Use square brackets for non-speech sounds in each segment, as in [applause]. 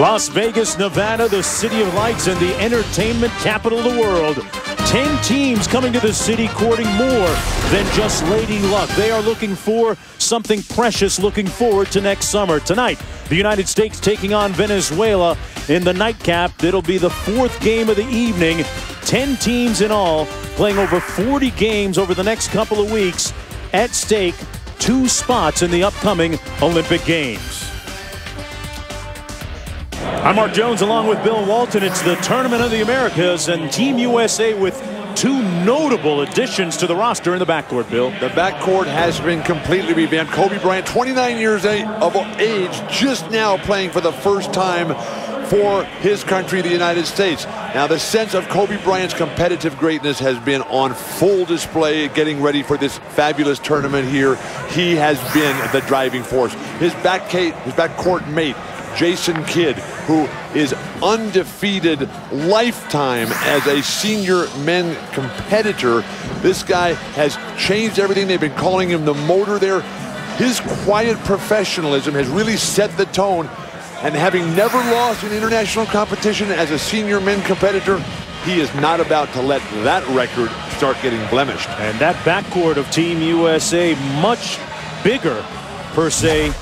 Las Vegas, Nevada, the city of lights and the entertainment capital of the world. Ten teams coming to the city courting more than just Lady Luck. They are looking for something precious looking forward to next summer. Tonight, the United States taking on Venezuela in the nightcap. It'll be the fourth game of the evening. Ten teams in all playing over 40 games over the next couple of weeks. At stake, two spots in the upcoming Olympic Games. I'm Mark Jones along with Bill Walton. It's the Tournament of the Americas and Team USA with two notable additions to the roster in the backcourt, Bill. The backcourt has been completely revamped. Kobe Bryant, 29 years of age, just now playing for the first time for his country, the United States. Now, the sense of Kobe Bryant's competitive greatness has been on full display getting ready for this fabulous tournament here. He has been the driving force. His back his backcourt mate, Jason Kidd, who is undefeated lifetime as a senior men competitor. This guy has changed everything. They've been calling him the motor there. His quiet professionalism has really set the tone. And having never lost in international competition as a senior men competitor, he is not about to let that record start getting blemished. And that backcourt of Team USA much bigger, per se,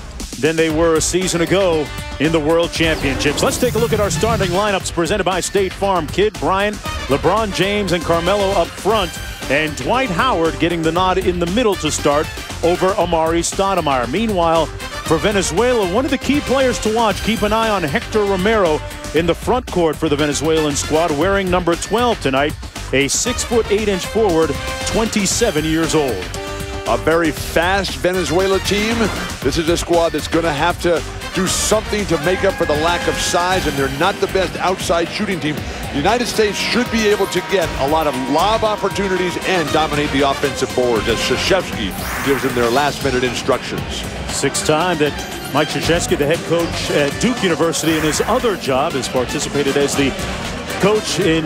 than they were a season ago in the World Championships. Let's take a look at our starting lineups presented by State Farm. Kidd, Bryant, LeBron James, and Carmelo up front. And Dwight Howard getting the nod in the middle to start over Amare Stoudemire. Meanwhile, for Venezuela, one of the key players to watch, keep an eye on Hector Romero in the front court for the Venezuelan squad, wearing number 12 tonight, a 6 foot 8 inch forward, 27 years old a very fast Venezuela team. This is a squad that's going to have to do something to make up for the lack of size, and they're not the best outside shooting team. The United States should be able to get a lot of lob opportunities and dominate the offensive boards as Krzyzewski gives them their last-minute instructions. Sixth time that Mike Krzyzewski, the head coach at Duke University, in his other job, has participated as the coach in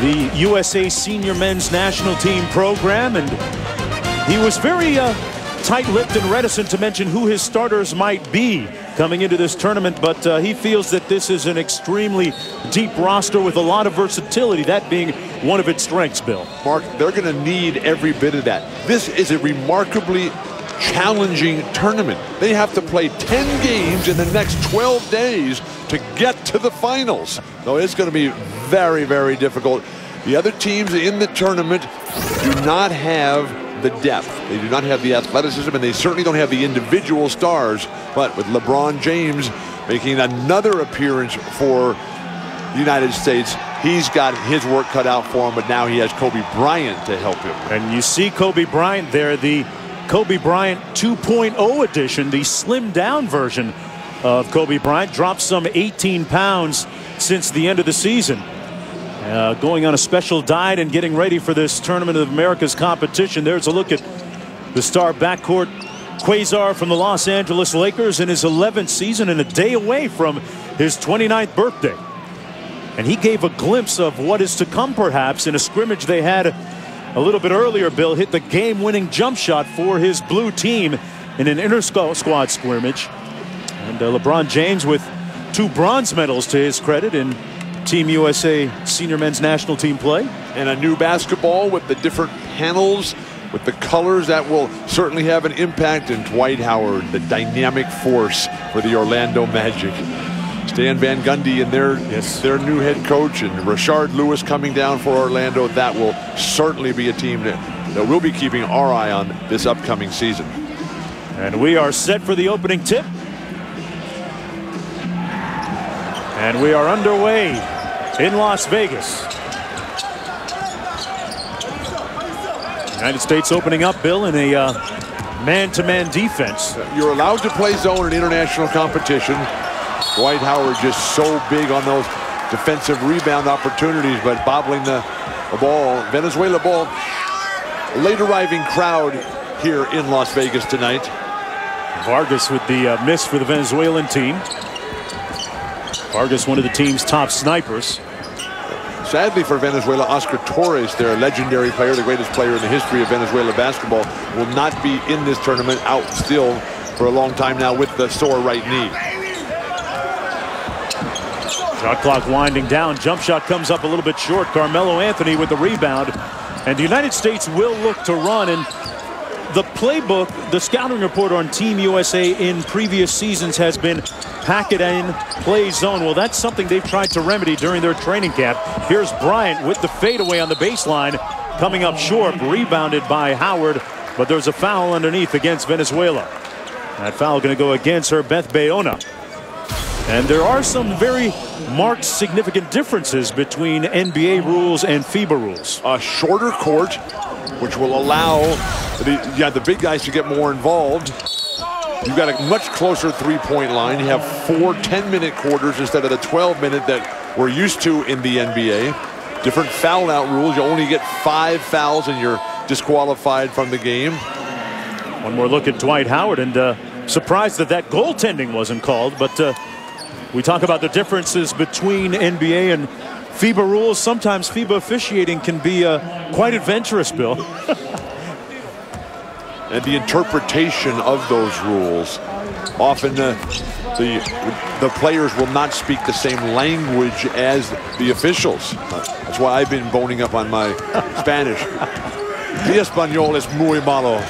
the USA Senior Men's National Team program, and he was very uh, tight-lipped and reticent to mention who his starters might be coming into this tournament, but uh, he feels that this is an extremely deep roster with a lot of versatility, that being one of its strengths, Bill. Mark, they're going to need every bit of that. This is a remarkably challenging tournament. They have to play 10 games in the next 12 days to get to the finals. So it's going to be very, very difficult. The other teams in the tournament do not have the depth. They do not have the athleticism, and they certainly don't have the individual stars. But with LeBron James making another appearance for the United States, he's got his work cut out for him, but now he has Kobe Bryant to help him. And you see Kobe Bryant there, the Kobe Bryant 2.0 edition, the slimmed down version of Kobe Bryant, dropped some 18 pounds since the end of the season. Uh, going on a special diet and getting ready for this Tournament of America's competition. There's a look at the star backcourt Quasar from the Los Angeles Lakers in his 11th season and a day away from his 29th birthday. And he gave a glimpse of what is to come perhaps in a scrimmage they had a little bit earlier. Bill hit the game-winning jump shot for his blue team in an inter-squad scrimmage. And uh, LeBron James with two bronze medals to his credit in Team USA senior men's national team play. And a new basketball with the different panels, with the colors that will certainly have an impact. And Dwight Howard, the dynamic force for the Orlando Magic. Stan Van Gundy and their, yes. their new head coach and Rashard Lewis coming down for Orlando. That will certainly be a team that, that we'll be keeping our eye on this upcoming season. And we are set for the opening tip. And we are underway in Las Vegas. United States opening up, Bill, in a man-to-man uh, -man defense. You're allowed to play zone in international competition. Dwight Howard just so big on those defensive rebound opportunities, but bobbling the, the ball. Venezuela ball. Late arriving crowd here in Las Vegas tonight. Vargas with the uh, miss for the Venezuelan team. Vargas, one of the team's top snipers. Sadly for Venezuela, Oscar Torres, their legendary player, the greatest player in the history of Venezuela basketball, will not be in this tournament, out still for a long time now with the sore right knee. Shot clock winding down. Jump shot comes up a little bit short. Carmelo Anthony with the rebound. And the United States will look to run. And the playbook, the scouting report on Team USA in previous seasons has been pack it in, play zone. Well, that's something they've tried to remedy during their training camp. Here's Bryant with the fadeaway on the baseline. Coming up short, rebounded by Howard. But there's a foul underneath against Venezuela. That foul going to go against Heberth Bayona. And there are some very marked significant differences between NBA rules and FIBA rules. A shorter court, which will allow the, yeah, the big guys to get more involved. You've got a much closer three-point line. You have four 10-minute quarters instead of the 12-minute that we're used to in the NBA. Different foul out rules. You only get five fouls and you're disqualified from the game. One more look at Dwight Howard and uh, surprised that that goaltending wasn't called, but uh, we talk about the differences between NBA and FIBA rules. Sometimes FIBA officiating can be uh, quite adventurous, Bill. [laughs] and the interpretation of those rules. Often uh, the the players will not speak the same language as the officials. That's why I've been boning up on my Spanish. [laughs] The español es muy malo.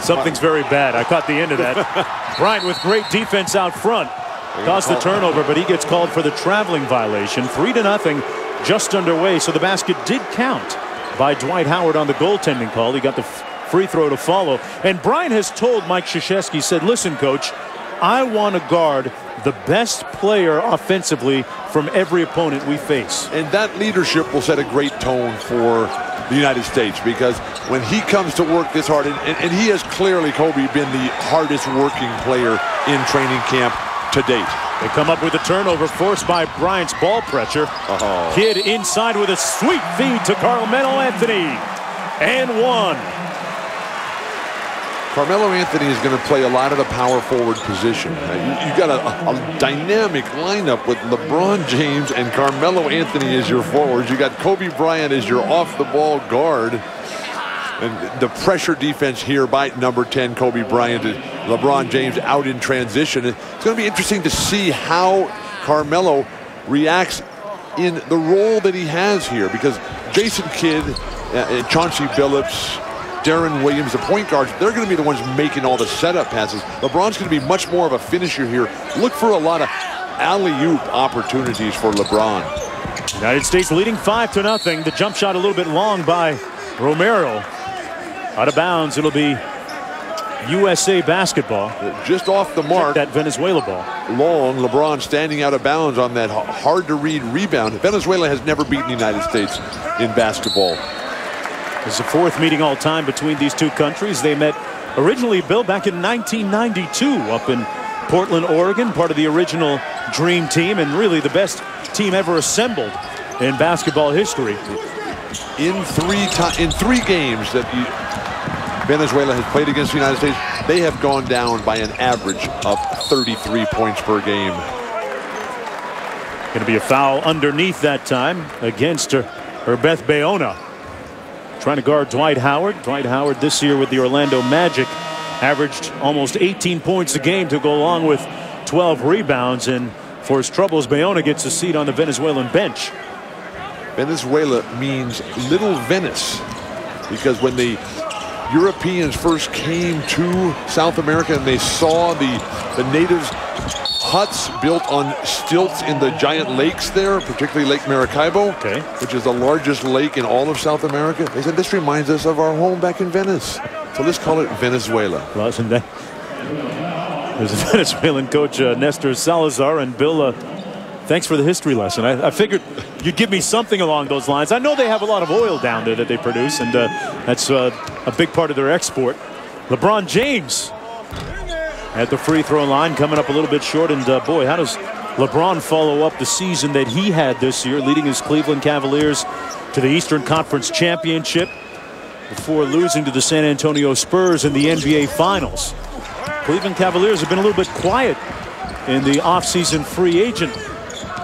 Something's very bad. I caught the end of that. [laughs] Bryant with great defense out front. Caused the turnover, but he gets called for the traveling violation. Three to nothing, just underway. So the basket did count by Dwight Howard on the goaltending call. He got the free throw to follow. And Bryant has told Mike Krzyzewski, said, listen, coach, I want to guard the best player offensively from every opponent we face. And that leadership will set a great tone for the United States because when he comes to work this hard, and, and, he has clearly, Kobe, been the hardest working player in training camp to date. They come up with a turnover forced by Bryant's ball pressure. Oh. Kidd inside with a sweet feed to Carmelo Anthony. And one. Carmelo Anthony is going to play a lot of the power forward position. You, you got a, a, dynamic lineup with LeBron James and Carmelo Anthony as your forwards. You got Kobe Bryant as your off-the-ball guard. And the pressure defense here by number 10, Kobe Bryant, LeBron James out in transition. It's going to be interesting to see how Carmelo reacts in the role that he has here because Jason Kidd, uh, Chauncey Billups, Deron Williams, the point guards, they're going to be the ones making all the setup passes. LeBron's going to be much more of a finisher here. Look for a lot of alley-oop opportunities for LeBron. United States leading 5 to nothing. The jump shot a little bit long by Romero. Out of bounds, it'll be USA basketball. Just off the mark. That Venezuela ball. Long, LeBron standing out of bounds on that hard to read rebound. Venezuela has never beaten the United States in basketball. It's the fourth meeting all time between these two countries. They met originally, Bill, back in 1992 up in Portland, Oregon, part of the original Dream Team and really the best team ever assembled in basketball history. In three in three games that Venezuela has played against the United States, they have gone down by an average of 33 points per game. Going to be a foul underneath that time against her, Heberth Bayona. Trying to guard Dwight Howard. Dwight Howard this year with the Orlando Magic averaged almost 18 points a game to go along with 12 rebounds. And for his troubles, Bayona gets a seat on the Venezuelan bench. Venezuela means Little Venice because when the Europeans first came to South America and they saw the, the natives huts built on stilts in the giant lakes there, particularly Lake Maracaibo, okay. which is the largest lake in all of South America. They said, this reminds us of our home back in Venice. So let's call it Venezuela. Well, [laughs] there's a Venezuelan coach, uh, Nestor Salazar, and Bill, uh, thanks for the history lesson. I, I, figured you'd give me something along those lines. I know they have a lot of oil down there that they produce, and uh, that's uh, a big part of their export. LeBron James at the free throw line, coming up a little bit short. And uh, boy, how does LeBron follow up the season that he had this year, leading his Cleveland Cavaliers to the Eastern Conference Championship before losing to the San Antonio Spurs in the NBA Finals. Cleveland Cavaliers have been a little bit quiet in the offseason free agent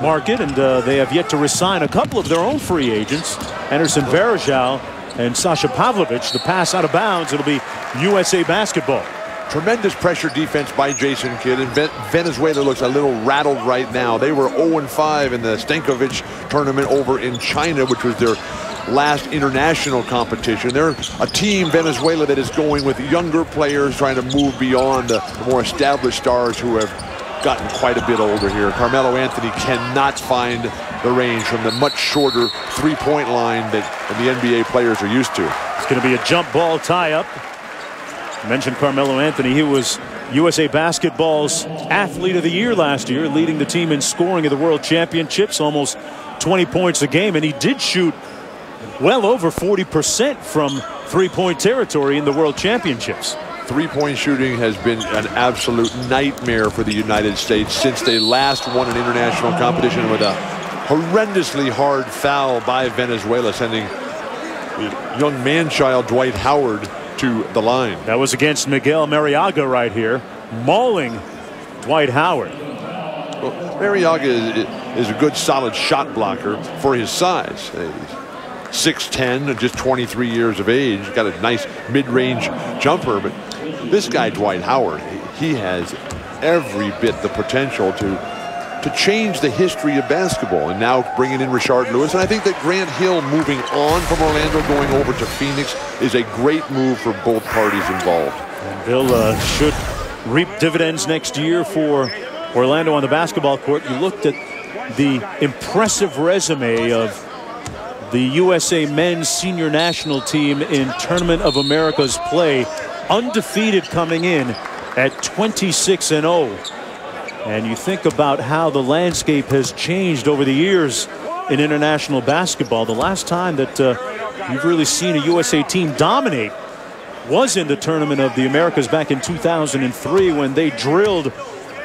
market, and uh, they have yet to resign a couple of their own free agents, Anderson Varejao and Sasha Pavlovic. The pass out of bounds, it'll be USA basketball. tremendous pressure defense by Jason Kidd. And Venezuela looks a little rattled right now. They were 0-5 in the Stankovic tournament over in China, which was their last international competition. They're a team, Venezuela, that is going with younger players trying to move beyond the more established stars who have gotten quite a bit older here. Carmelo Anthony cannot find the range from the much shorter three-point line that the NBA players are used to. It's going to be a jump ball tie-up. Mentioned Carmelo Anthony. He was USA Basketball's Athlete of the Year last year, leading the team in scoring of the World Championships, almost 20 points a game. And he did shoot well over 40% from three-point territory in the World Championships. Three-point shooting has been an absolute nightmare for the United States since they last won an international competition with a horrendously hard foul by Venezuela, sending young man-child Dwight Howard to the line. That was against Miguel Marriaga right here, mauling Dwight Howard. Well, Marriaga is, is, a good solid shot blocker for his size. He's 6'10", just 23 years of age. Got a nice mid-range jumper, but this guy, Dwight Howard, he has every bit the potential to to change the history of basketball and now bringing in Rashard Lewis. And I think that Grant Hill moving on from Orlando going over to Phoenix is a great move for both parties involved. And Bill uh, should reap dividends next year for Orlando on the basketball court. You looked at the impressive resume of the USA men's senior national team in Tournament of America's play, undefeated coming in at 26 and 0. And you think about how the landscape has changed over the years in international basketball. The last time that uh, you've really seen a USA team dominate was in the Tournament of the Americas back in 2003 when they drilled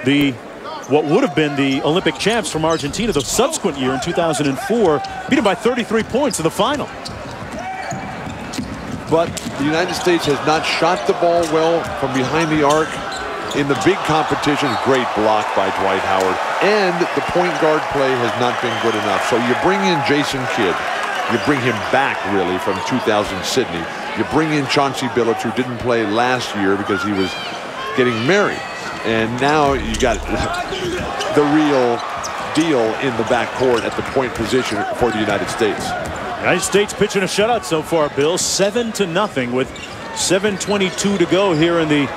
the what would have been the Olympic champs from Argentina the subsequent year in 2004, beaten by 33 points in the final. But the United States has not shot the ball well from behind the arc. In the big competition, great block by Dwight Howard. And the point guard play has not been good enough. So you bring in Jason Kidd. You bring him back, really, from 2000 Sydney. You bring in Chauncey Billups, who didn't play last year because he was getting married. And now you got [laughs] the real deal in the backcourt at the point position for the United States. United States pitching a shutout so far, Bill. Seven to nothing with 7.22 to go here in the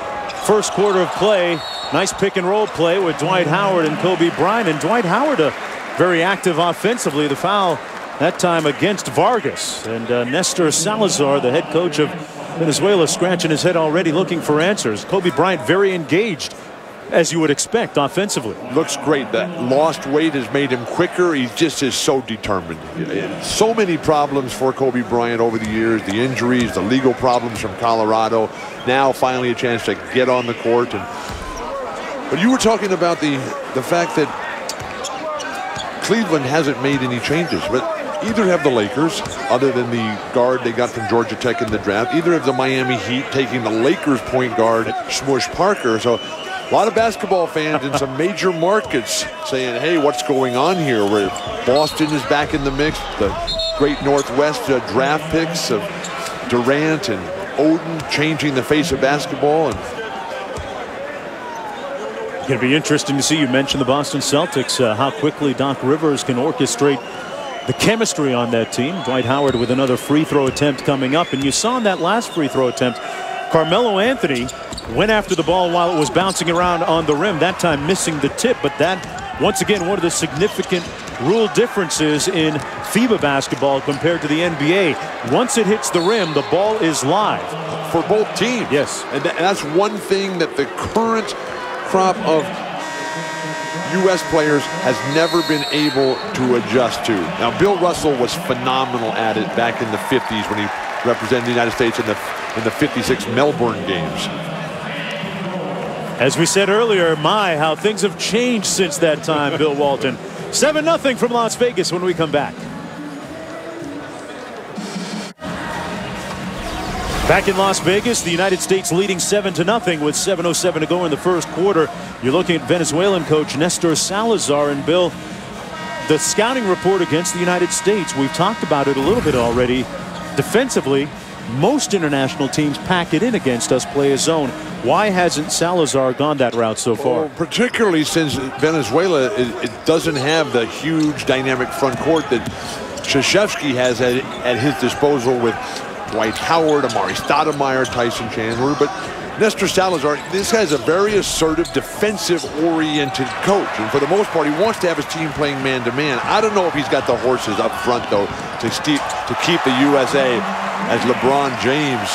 first quarter of play. Nice pick and roll play with Dwight Howard and Kobe Bryant. And Dwight Howard uh, very active offensively. The foul that time against Vargas. And uh, Nestor Salazar, the head coach of Venezuela, scratching his head already looking for answers. Kobe Bryant very engaged as you would expect offensively. Looks great. That lost weight has made him quicker. He just is so determined. So many problems for Kobe Bryant over the years, the injuries, the legal problems from Colorado. Now finally a chance to get on the court. And But you were talking about the, the fact that Cleveland hasn't made any changes. But either have the Lakers, other than the guard they got from Georgia Tech in the draft, either have the Miami Heat taking the Lakers point guard, Smush Parker. So a lot of basketball fans in some major markets saying, hey, what's going on here? Where Boston is back in the mix, the great Northwest uh, draft picks of Durant and Oden changing the face of basketball. And to be interesting to see. You mentioned the Boston Celtics, uh, how quickly Doc Rivers can orchestrate the chemistry on that team. Dwight Howard with another free throw attempt coming up. And you saw in that last free throw attempt, Carmelo Anthony went after the ball while it was bouncing around on the rim, that time missing the tip. But that, once again, one of the significant rule differences in FIBA basketball compared to the NBA. Once it hits the rim, the ball is live. For both teams. Yes. And, th and that's one thing that the current crop of U.S. players has never been able to adjust to. Now, Bill Russell was phenomenal at it back in the 50s when he represented the United States in the in the 56 Melbourne games. As we said earlier, my, how things have changed since that time, [laughs] Bill Walton. 7-0 from Las Vegas when we come back. Back in Las Vegas, the United States leading 7 to nothing with 7.07 to go in the first quarter. You're looking at Venezuelan coach Nestor Salazar and Bill. The scouting report against the United States, we've talked about it a little bit already. Defensively, most international teams pack it in against us, play a zone. Why hasn't Salazar gone that route so far? Well, particularly since Venezuela it, it, doesn't have the huge dynamic front court that Krzyzewski has at, at his disposal with Dwight Howard, Amare Stoudemire, Tyson Chandler. But Nestor Salazar, this guy's a very assertive, defensive-oriented coach. And for the most part, he wants to have his team playing man-to-man. -man. I don't know if he's got the horses up front, though, to, to keep the USA as LeBron James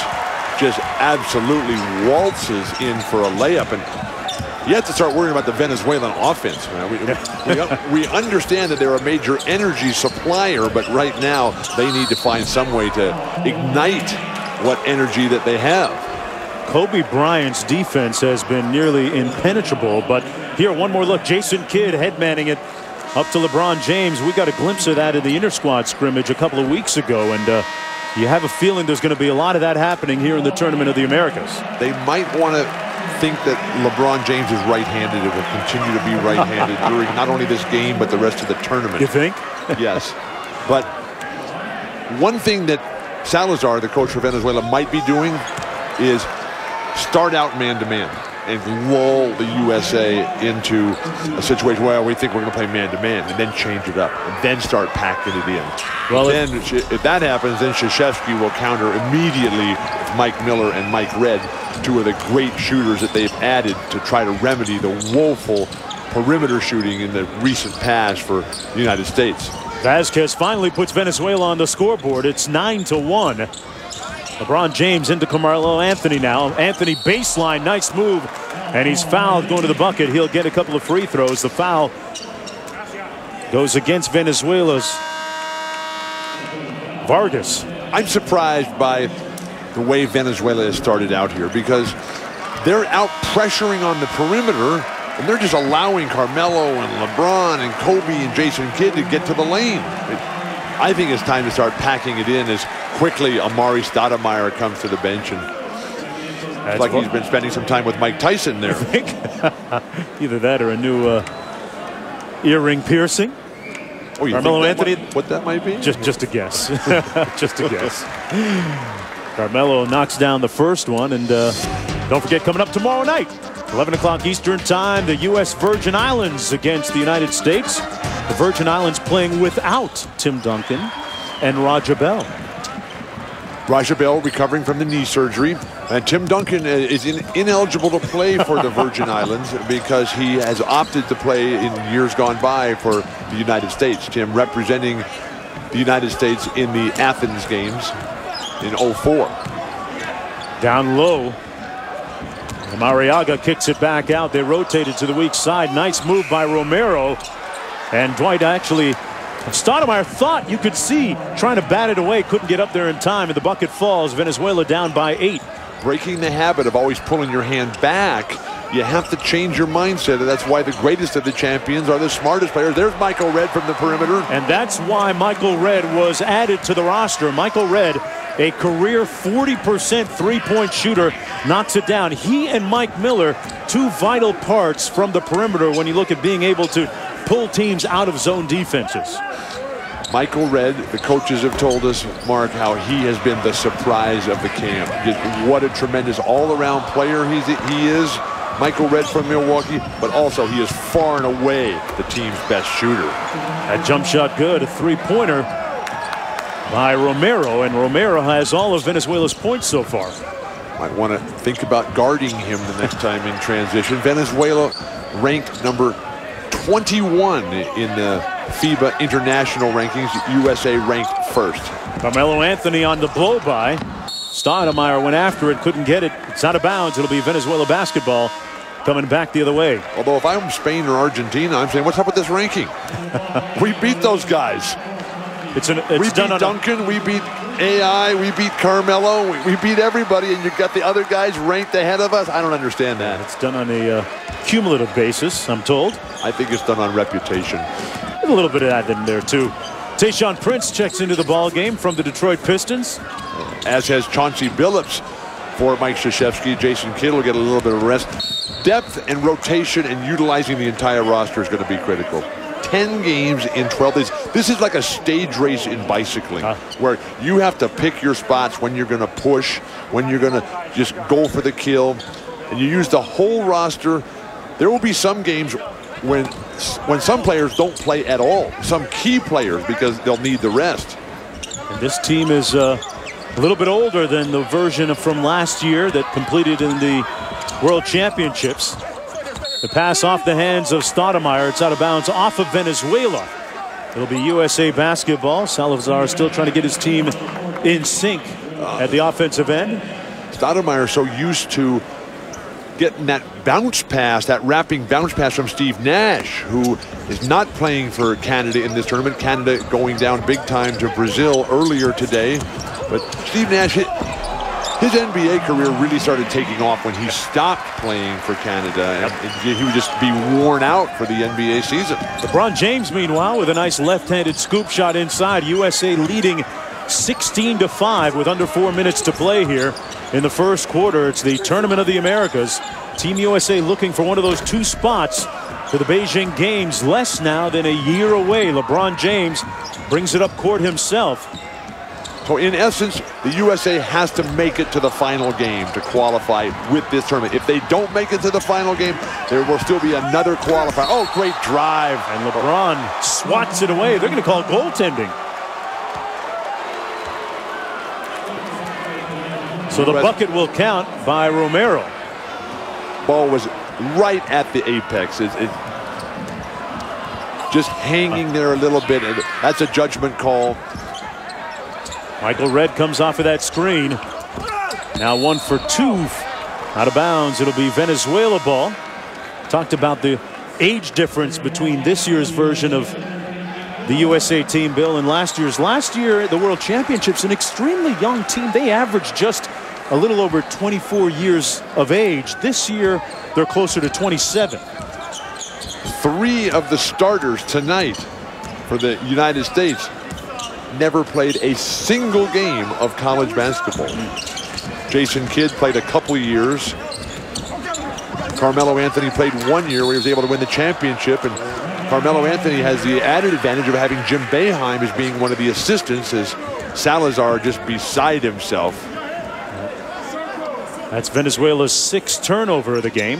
just absolutely waltzes in for a layup. And you have to start worrying about the Venezuelan offense. We, we, [laughs] we, understand that they're a major energy supplier, but right now they need to find some way to ignite what energy that they have. Kobe Bryant's defense has been nearly impenetrable, but here, one more look. Jason Kidd headmanning it up to LeBron James. We got a glimpse of that in the inter-squad scrimmage a couple of weeks ago, and uh, you have a feeling there's going to be a lot of that happening here in the Tournament of the Americas. They might want to think that LeBron James is right-handed and will continue to be right-handed [laughs] during not only this game but the rest of the tournament. You think? [laughs] yes. But one thing that Salazar, the coach for Venezuela, might be doing is start out man-to-man. -man and lull the USA into a situation where we think we're going to play man-to-man -man, and then change it up and then start packing it in. Well, then if, if that happens, then Krzyzewski will counter immediately with Mike Miller and Mike Redd, two of the great shooters that they've added to try to remedy the woeful perimeter shooting in the recent past for the United States. Vasquez finally puts Venezuela on the scoreboard. It's 9 to 1. LeBron James into Carmelo Anthony now. Anthony baseline, nice move. And he's fouled going to the bucket. He'll get a couple of free throws. The foul goes against Venezuela's Vargas. I'm surprised by the way Venezuela has started out here because they're out pressuring on the perimeter and they're just allowing Carmelo and LeBron and Kobe and Jason Kidd to get to the lane. I think it's time to start packing it in as quickly Amar'e Stoudemire comes to the bench and That's like he's been spending some time with Mike Tyson there. [laughs] Either that or a new uh, earring piercing. Oh, Carmelo Anthony. Might, what that might be? Just, just a guess. [laughs] just a guess. Carmelo knocks down the first one, and uh, don't forget coming up tomorrow night, 11 o'clock Eastern Time, the U.S. Virgin Islands against the United States. The Virgin Islands playing without Tim Duncan and Raja Bell. Raja Bell recovering from the knee surgery. And Tim Duncan uh, is in, ineligible to play for the Virgin [laughs] Islands because he has opted to play in years gone by for the United States. Tim representing the United States in the Athens games in 04. Down low. Marriaga kicks it back out. They rotated to the weak side. Nice move by Romero. And Dwight actually Stoudemire thought you could see trying to bat it away, couldn't get up there in time, and the bucket falls. Venezuela down by eight. Breaking the habit of always pulling your hand back, you have to change your mindset, and that's why the greatest of the champions are the smartest players. There's Michael Redd from the perimeter. And that's why Michael Redd was added to the roster. Michael Redd, a career 40% three-point shooter, knocks it down. He and Mike Miller, two vital parts from the perimeter when you look at being able to pull teams out of zone defenses. Michael Redd, the coaches have told us, Mark, how he has been the surprise of the camp. What a tremendous all-around player he's, he is. Michael Redd from Milwaukee, but also he is far and away the team's best shooter. That jump shot good, a three-pointer by Romero, and Romero has all of Venezuela's points so far. Might want to think about guarding him the next time in transition. Venezuela ranked number 21 in the FIBA international rankings. USA ranked first. Carmelo Anthony on the blow by. Stoudemire went after it, couldn't get it. It's out of bounds. It'll be Venezuela basketball coming back the other way. Although if I'm Spain or Argentina, I'm saying, what's up with this ranking? [laughs] we beat those guys. It's an, it's we beat Duncan, a... we beat AI, we beat Carmelo, we, we, beat everybody, and you've got the other guys ranked ahead of us. I don't understand that. It's done on a uh, cumulative basis, I'm told. I think it's done on reputation. a little bit of that in there, too. Tayshaun Prince checks into the ball game from the Detroit Pistons. As has Chauncey Billups for Mike Krzyzewski. Jason Kidd will get a little bit of rest. Depth and rotation and utilizing the entire roster is going to be critical. 10 games in 12 days. This is like a stage race in bicycling huh? where you have to pick your spots when you're going to push, when you're going to just go for the kill. And you use the whole roster. There will be some games when when some players don't play at all, some key players because they'll need the rest. And this team is uh, a little bit older than the version from last year that completed in the World Championships. The pass off the hands of Stoudemire. It's out of bounds off of Venezuela. It'll be USA basketball. Salazar still trying to get his team in sync at the offensive end. Stoudemire so used to getting that bounce pass, that wrapping bounce pass from Steve Nash, who is not playing for Canada in this tournament. Canada going down big time to Brazil earlier today. But Steve Nash hit his NBA career really started taking off when he stopped playing for Canada, and he would just be worn out for the NBA season. LeBron James, meanwhile, with a nice left-handed scoop shot inside. USA leading 16 to 5 with under four minutes to play here in the first quarter. It's the Tournament of the Americas. Team USA looking for one of those two spots for the Beijing Games. Less now than a year away. LeBron James brings it up court himself. So in essence, the USA has to make it to the final game to qualify with this tournament. If they don't make it to the final game, there will still be another qualifier. Oh, great drive. And LeBron swats it away. They're going to call goaltending. So the bucket will count by Romero. Ball was right at the apex. It, it just hanging there a little bit. That's a judgment call. Michael Redd comes off of that screen. Now one for two. Out of bounds. It'll be Venezuela ball. Talked about the age difference between this year's version of the USA team, Bill, and last year's. Last year, the World Championships, an extremely young team. They averaged just a little over 24 years of age. This year, they're closer to 27. Three of the starters tonight for the United States never played a single game of college basketball. Jason Kidd played a couple years. Carmelo Anthony played one year where he was able to win the championship. And Carmelo Anthony has the added advantage of having Jim Boeheim as being one of the assistants as Salazar just beside himself. That's Venezuela's sixth turnover of the game.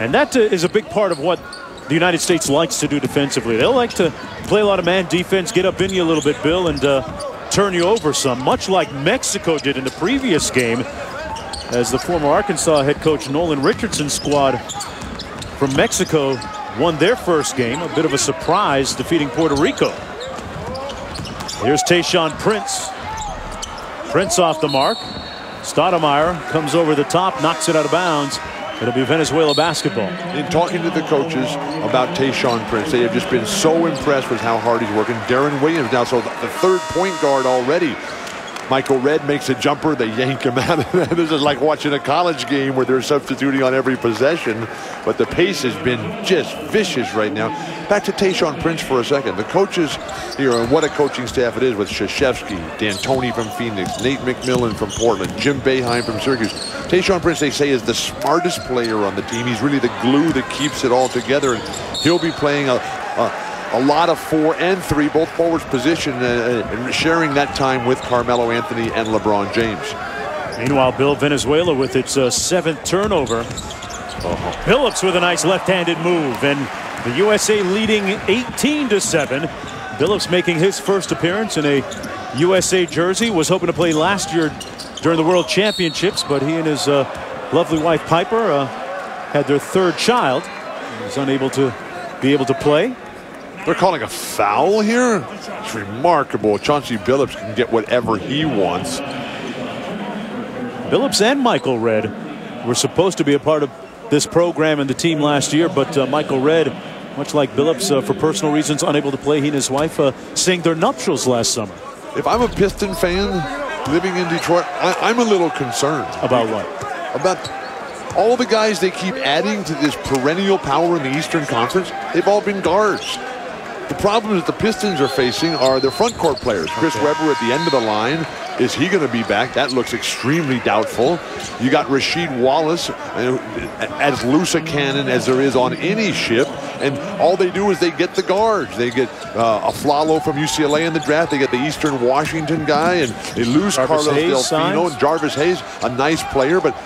And that uh, a big part of what the United States likes to do defensively. They'll like to play a lot of man defense, get up in you a little bit, Bill, and uh, turn you over some, much like Mexico did in the previous game as the former Arkansas head coach Nolan Richardson's squad from Mexico won their first game. A bit of a surprise defeating Puerto Rico. Here's Tayshaun Prince. Prince off the mark. Stoudemire comes over the top, knocks it out of bounds. It'll be Venezuela basketball. In talking to the coaches about Tayshaun Prince, they have just been so impressed with how hard he's working. Deron Williams now, so the third point guard already Michael Redd makes a jumper. They yank him [laughs] out. this is like watching a college game where they're substituting on every possession. But the pace has been just vicious right now. Back to Tayshaun Prince for a second. The coaches here, and what a coaching staff it is with Krzyzewski, D'Antoni from Phoenix, Nate McMillan from Portland, Jim Boeheim from Syracuse. Tayshaun Prince, they say, is the smartest player on the team. He's really the glue that keeps it all together. And he'll be playing a, a a lot of four and three, both forwards position, uh, and sharing that time with Carmelo Anthony and LeBron James. Meanwhile, Bill Venezuela with its uh, seventh turnover. Billups with a nice left-handed move, and the USA leading 18 to seven. Billups making his first appearance in a USA jersey. Was hoping to play last year during the World Championships, but he and his uh, lovely wife Piper uh, had their third child. He was unable to be able to play. They're calling a foul here? It's remarkable. Chauncey Billups can get whatever he wants. Billups and Michael Redd were supposed to be a part of this program and the team last year, but uh, Michael Redd, much like Billups, uh, for personal reasons, unable to play. He and his wife uh, sang their nuptials last summer. If I'm a Piston fan living in Detroit, I am a little concerned. About what? About all the guys they keep adding to this perennial power in the Eastern Conference. They've all been guards. The problems that the Pistons are facing are their front court players. Chris okay. Webber at the end of the line, Is he going to be back? That looks extremely doubtful. You got Rasheed Wallace, uh, as loose a cannon as there is on any ship, and all they do is they get the guards. They get uh, Afflalo from UCLA in the draft. They get the Eastern Washington guy, and they lose Jarvis Carlos Hayes Delfino signs. and Jarvis Hayes, a nice player, but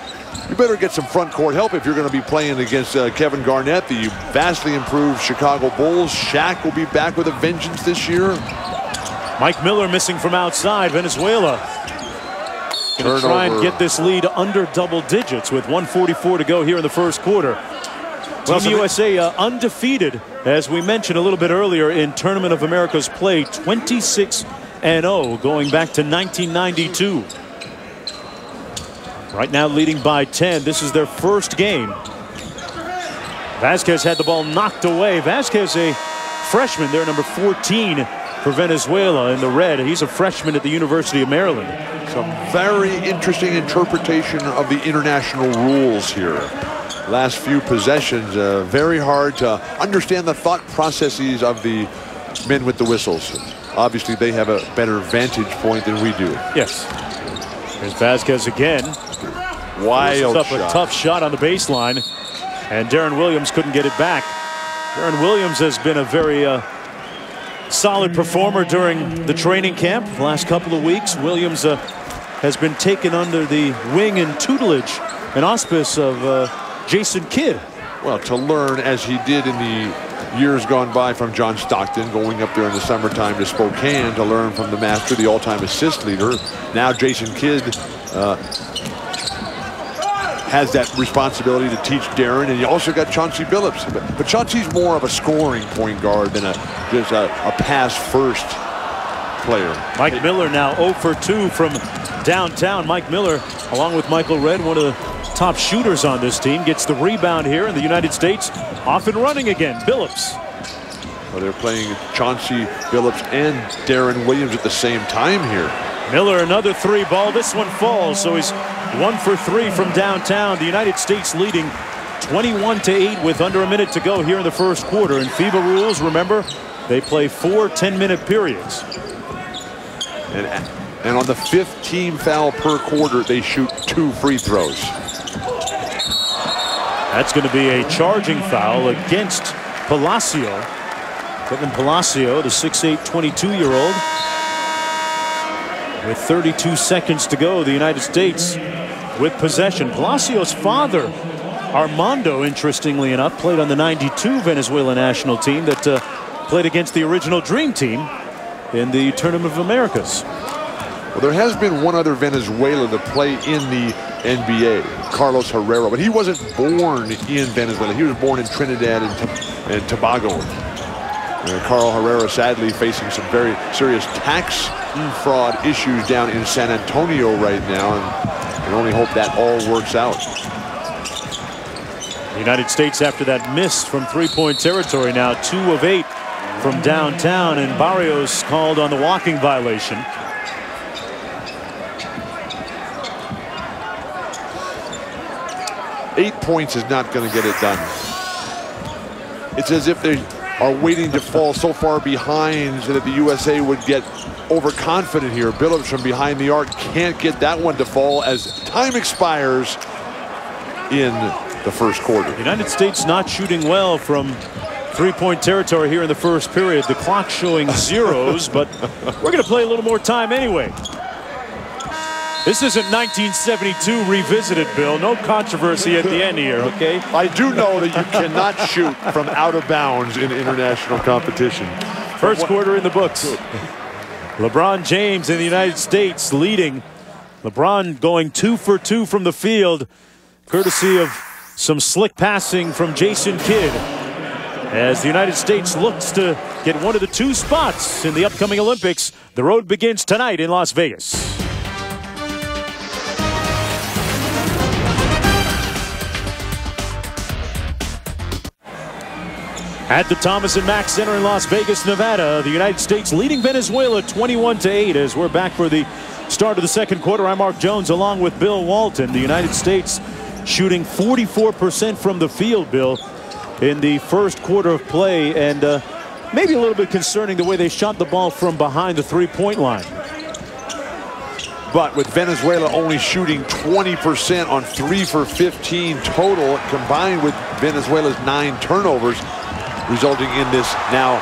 you better get some front court help if you're going to be playing against uh, Kevin Garnett, the vastly improved Chicago Bulls. Shaq will be back with a vengeance this year. Mike Miller missing from outside. Venezuela going to try and get this lead under double digits with 144 to go here in the first quarter. Team USA uh, undefeated, as we mentioned a little bit earlier in Tournament of America's play, 26 and 0 going back to 1992. Right now leading by 10. This is their first game. Vasquez had the ball knocked away. Vasquez, a freshman, there, number 14 for Venezuela in the red. He's a freshman at the University of Maryland. Some very interesting interpretation of the international rules here. Last few possessions, uh, very hard to understand the thought processes of the men with the whistles. Obviously, they have a better vantage point than we do. Yes. There's Vasquez again. Wild up shot. a tough shot on the baseline, and Deron Williams couldn't get it back. Deron Williams has been a very uh, solid performer during the training camp the last couple of weeks. Williams uh, has been taken under the wing and tutelage and auspice of uh, Jason Kidd. Well, to learn as he did in the years gone by from John Stockton, going up there in the summertime to Spokane to learn from the master, the all-time assist leader. Now Jason Kidd uh, has that responsibility to teach Deron, and you also got Chauncey Billups. But, but Chauncey's more of a scoring point guard than a just a, a pass-first player. Mike Miller now 0 for 2 from downtown. Mike Miller, along with Michael Redd, one of the top shooters on this team, gets the rebound here in the United States. Off and running again. Billups. Well, they're playing Chauncey Billups and Deron Williams at the same time here. Miller another three ball. This one falls, so he's one for three from downtown. The United States leading 21 to 8 with under a minute to go here in the first quarter. And FIBA rules, remember, they play four 10-minute periods. And, and on the fifth team foul per quarter, they shoot two free throws. That's going to be a charging foul against Palacio. Kevin Palacio, the 6'8", 22-year-old. With 32 seconds to go, the United States with possession. Palacio's father, Armando, interestingly enough, played on the 92 Venezuela national team that uh, played against the original Dream Team in the Tournament of Americas. Well, there has been one other Venezuela to play in the NBA, Carlos Herrera, but he wasn't born in Venezuela. He was born in Trinidad and, and Tobago. Uh, Carl Herrera sadly facing some very serious tax fraud issues down in San Antonio right now, and can only hope that all works out. The United States after that miss from three-point territory now two of eight from downtown and Barrios called on the walking violation. Eight points is not going to get it done. It's as if they are waiting to fall so far behind so that the USA would get overconfident here. Billups from behind the arc can't get that one to fall as time expires in the first quarter. United States not shooting well from three-point territory here in the first period. The clock showing zeros, but we're going to play a little more time anyway. This isn't 1972 revisited, Bill. No controversy at the end here, okay? I do know that you cannot shoot from out of bounds in international competition. First quarter in the books. LeBron James in the United States leading. LeBron going two for two from the field, courtesy of some slick passing from Jason Kidd. As the United States looks to get one of the two spots in the upcoming Olympics, the road begins tonight in Las Vegas. At the Thomas and Mack Center in Las Vegas, Nevada, the United States leading Venezuela 21 to 8 as we're back for the start of the second quarter. I'm Mark Jones along with Bill Walton. The United States shooting 44% from the field, Bill, in the first quarter of play and uh, maybe a little bit concerning the way they shot the ball from behind the three-point line. But with Venezuela only shooting 20% on 3 for 15 total, combined with Venezuela's 9 turnovers, resulting in this now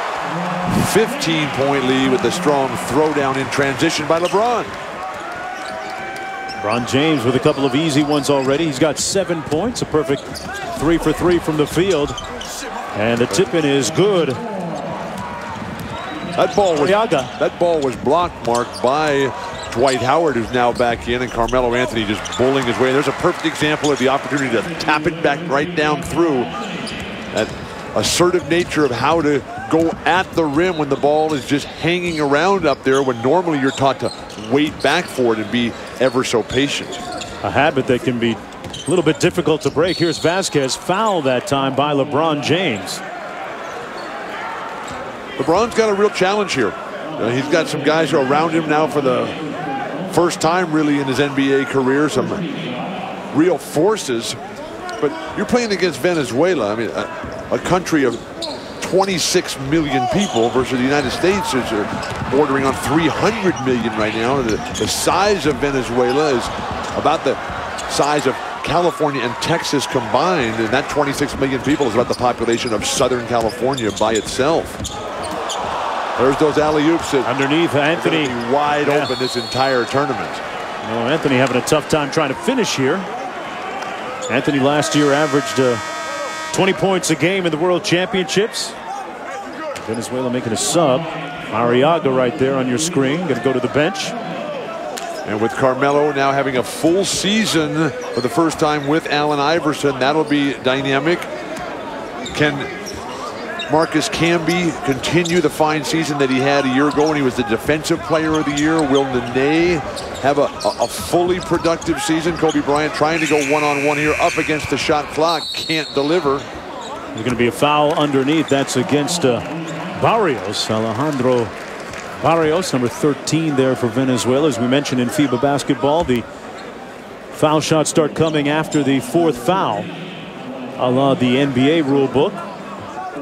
15-point lead with a strong throwdown in transition by LeBron. LeBron James with a couple of easy ones already. He's got seven points, a perfect three for three from the field. And the tip-in is good. That ball was that ball was blocked, Mark, by Dwight Howard, who's now back in, and Carmelo Anthony just bowling his way. There's a perfect example of the opportunity to tap it back right down through. That assertive nature of how to go at the rim when the ball is just hanging around up there when normally you're taught to wait back for it and be ever so patient. A habit that can be a little bit difficult to break. Here's Vasquez foul that time by LeBron James. LeBron's got a real challenge here. Uh, he's got some guys around him now for the first time really in his NBA career. Some real forces. But you're playing against Venezuela. I mean, a, a country of 26 million people versus the United States is uh, bordering on 300 million right now. The, the size of Venezuela is about the size of California and Texas combined, and that 26 million people is about the population of Southern California by itself. There's those alley-oops underneath Anthony wide yeah. open this entire tournament. Well, Anthony having a tough time trying to finish here. Anthony last year averaged uh, 20 points a game in the World Championships. Venezuela making a sub. Mariaga right there on your screen. Going to go to the bench. And with Carmelo now having a full season for the first time with Allen Iverson, that'll be dynamic. Can Marcus Camby continue the fine season that he had a year ago when he was the defensive player of the year? Will Nene have a, a fully productive season? Kobe Bryant trying to go one-on-one -on -one here up against the shot clock. Can't deliver. There's going to be a foul underneath. That's against uh, Barrios. Alejandro Barrios, number 13 there for Venezuela. As we mentioned in FIBA basketball, the foul shots start coming after the fourth foul. A la the NBA rule book.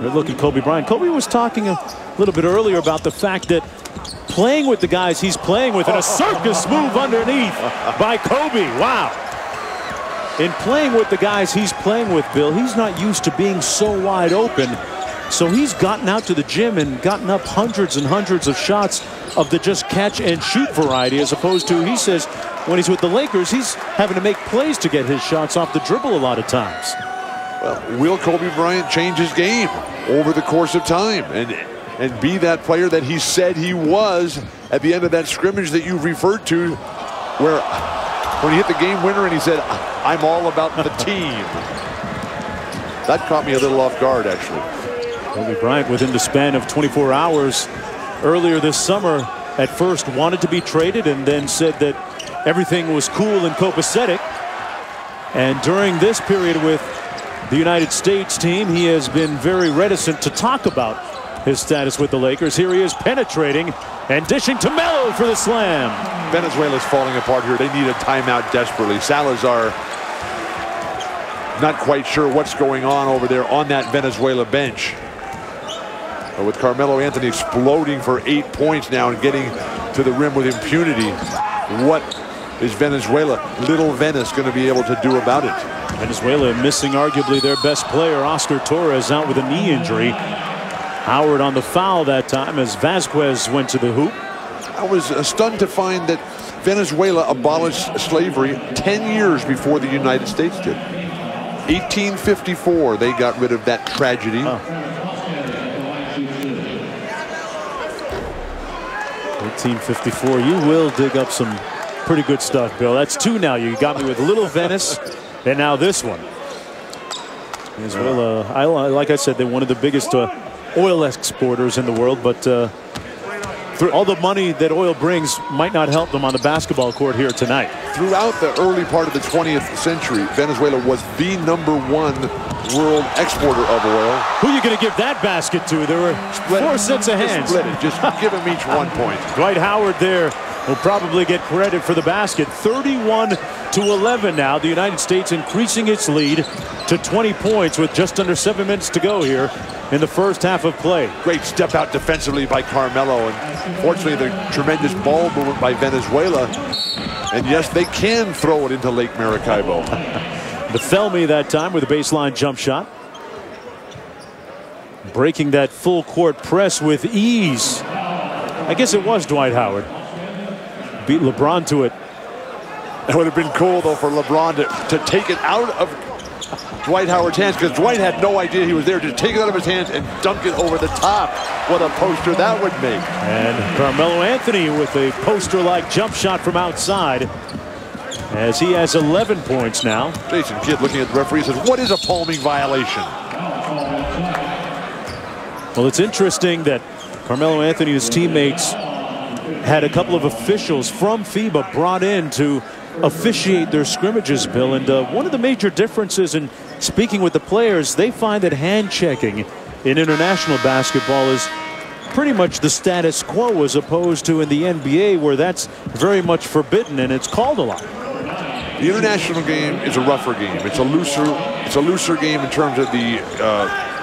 Look at Kobe Bryant. Kobe was talking a little bit earlier about the fact that playing with the guys he's playing with and a circus move underneath by Kobe. Wow. In playing with the guys he's playing with, Bill, he's not used to being so wide open. So he's gotten out to the gym and gotten up hundreds and hundreds of shots of the just catch and shoot variety as opposed to, he says, when he's with the Lakers, he's having to make plays to get his shots off the dribble a lot of times. Well, will Kobe Bryant change his game over the course of time and and be that player that he said he was at the end of that scrimmage that you referred to where when he hit the game winner and he said, I'm all about the team. that caught me a little off guard, actually. Kobe Bryant within the span of 24 hours earlier this summer at first wanted to be traded and then said that everything was cool and copacetic. And during this period with the United States team. He has been very reticent to talk about his status with the Lakers. Here he is penetrating and dishing to Melo for the slam. Venezuela's falling apart here. They need a timeout desperately. Salazar not quite sure what's going on over there on that Venezuela bench. But with Carmelo Anthony exploding for eight points now and getting to the rim with impunity, what is Venezuela, little Venice, going to be able to do about it? Venezuela missing arguably their best player, Oscar Torres, out with a knee injury. Howard on the foul that time as Vasquez went to the hoop. I was uh, stunned to find that Venezuela abolished slavery 10 years before the United States did. 1854, they got rid of that tragedy. Oh. 1854, you will dig up some pretty good stuff, Bill. That's two now. You got me with Little Venice and now this one. Venezuela, I, like I said, they're one of the biggest uh, oil exporters in the world, but uh, all the money that oil brings might not help them on the basketball court here tonight. Throughout the early part of the 20th century, Venezuela was the number one world exporter of oil. Who are you going to give that basket to? There were split four it. sets of hands. Just Split it. Just give them each one point. Dwight Howard there will probably get credit for the basket. 31 to 11 now. The United States increasing its lead to 20 points with just under seven minutes to go here in the first half of play. Great step out defensively by Carmelo. And fortunately, the tremendous ball movement by Venezuela And yes, they can throw it into Lake Maracaibo. [laughs] the Thelmy that time with a baseline jump shot. Breaking that full court press with ease. I guess it was Dwight Howard. Beat LeBron to it. It would have been cool, though, for LeBron to, to take it out of Dwight Howard's hands because Dwight had no idea he was there to take it out of his hands and dunk it over the top. What a poster that would make. And Carmelo Anthony with a poster-like jump shot from outside as he has 11 points now. Jason Kidd looking at the referee says, what is a palming violation? Well, it's interesting that Carmelo Anthony and his teammates had a couple of officials from FIBA brought in to officiate their scrimmages, Bill. And uh, one of the major differences in speaking with the players, they find that hand checking in international basketball is pretty much the status quo as opposed to in the NBA where that's very much forbidden and it's called a lot. The international game is a rougher game. It's a looser, it's a looser game in terms of the, uh, the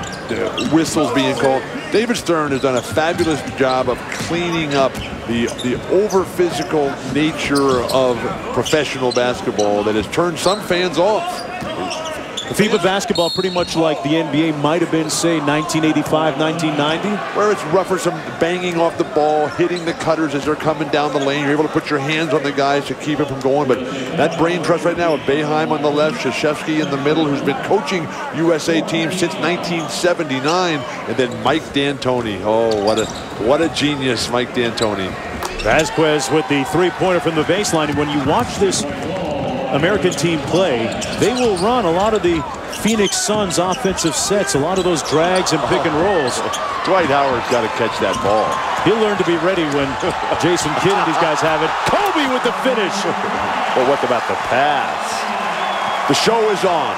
whistles being called. David Stern has done a fabulous job of cleaning up the the over physical nature of professional basketball that has turned some fans off. FIBA basketball pretty much like the NBA might have been, say, 1985, 1990? Where it's rougher, some banging off the ball, hitting the cutters as they're coming down the lane. You're able to put your hands on the guys to keep it from going. But that brain trust right now with Boeheim on the left, Krzyzewski in the middle, who's been coaching USA teams since 1979, and then Mike D'Antoni. Oh, what a, what a genius, Mike D'Antoni. Vasquez with the three-pointer from the baseline. And when you watch this American team play, they will run a lot of the Phoenix Suns offensive sets, a lot of those drags and pick and rolls. [laughs] Dwight Howard's got to catch that ball. He'll learn to be ready when [laughs] Jason Kidd and these guys have it. Kobe with the finish. [laughs] But what about the pass? The show is on.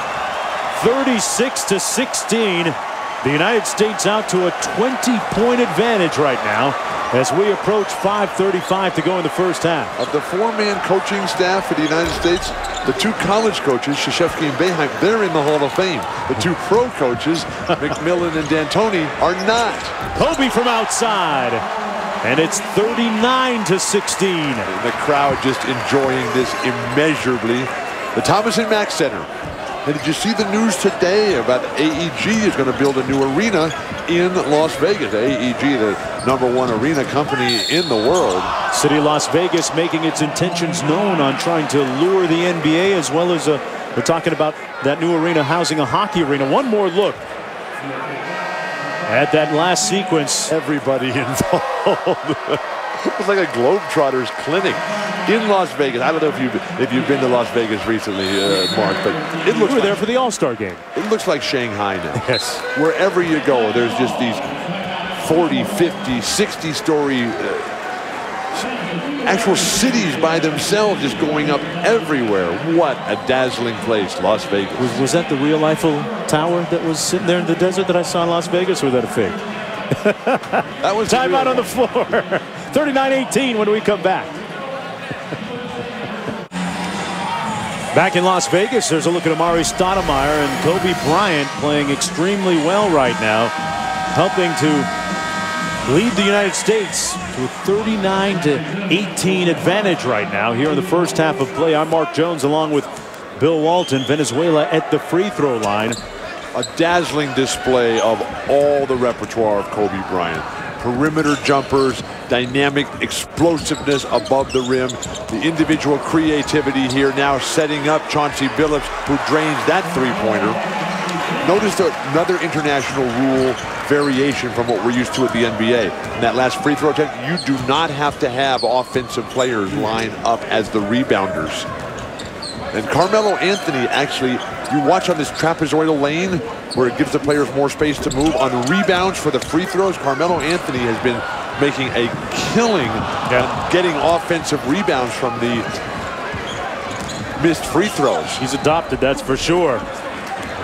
36 to 16. The United States out to a 20-point advantage right now as we approach 5.35 to go in the first half. Of the four-man coaching staff for the United States, the two college coaches, Krzyzewski and Boeheim, they're in the Hall of Fame. The two pro coaches, [laughs] McMillan and D'Antoni, are not. Kobe from outside. And it's 39 to 16. And the crowd just enjoying this immeasurably. The Thomas and Mack Center and did you see the news today about AEG is going to build a new arena in Las Vegas? AEG, the number one arena company in the world. City of Las Vegas making its intentions known on trying to lure the NBA as well as a, uh, we're talking about that new arena housing a hockey arena. One more look at that last sequence. Everybody [laughs] involved. it's like a Globetrotters clinic in Las Vegas. I don't know if you've if you've been to Las Vegas recently, uh, Mark, but it looks. We were like, there for the All Star game. It looks like Shanghai now. Yes. Wherever you go, there's just these 40, 50, 60 story. Uh, actual cities by themselves just going up everywhere. What a dazzling place, Las Vegas. Was, was that the real Eiffel Tower that was sitting there in the desert that I saw in Las Vegas, or was that a fake? that was [laughs] time out on the floor. [laughs] 39-18 when we come back. Back in Las Vegas, there's a look at Amar'e Stoudemire and Kobe Bryant playing extremely well right now, helping to lead the United States to a 39 to 18 advantage right now here in the first half of play. I'm Mark Jones along with Bill Walton, Venezuela at the free throw line. A dazzling display of all the repertoire of Kobe Bryant perimeter jumpers, dynamic explosiveness above the rim, the individual creativity here now setting up Chauncey Billups who drains that three-pointer. Notice another international rule variation from what we're used to at the NBA. In that last free throw attempt, you do not have to have offensive players line up as the rebounders. And Carmelo Anthony actually, you watch on this trapezoidal lane where it gives the players more space to move. On rebounds for the free throws, Carmelo Anthony has been making a killing yeah. getting offensive rebounds from the missed free throws. He's adopted, that's for sure.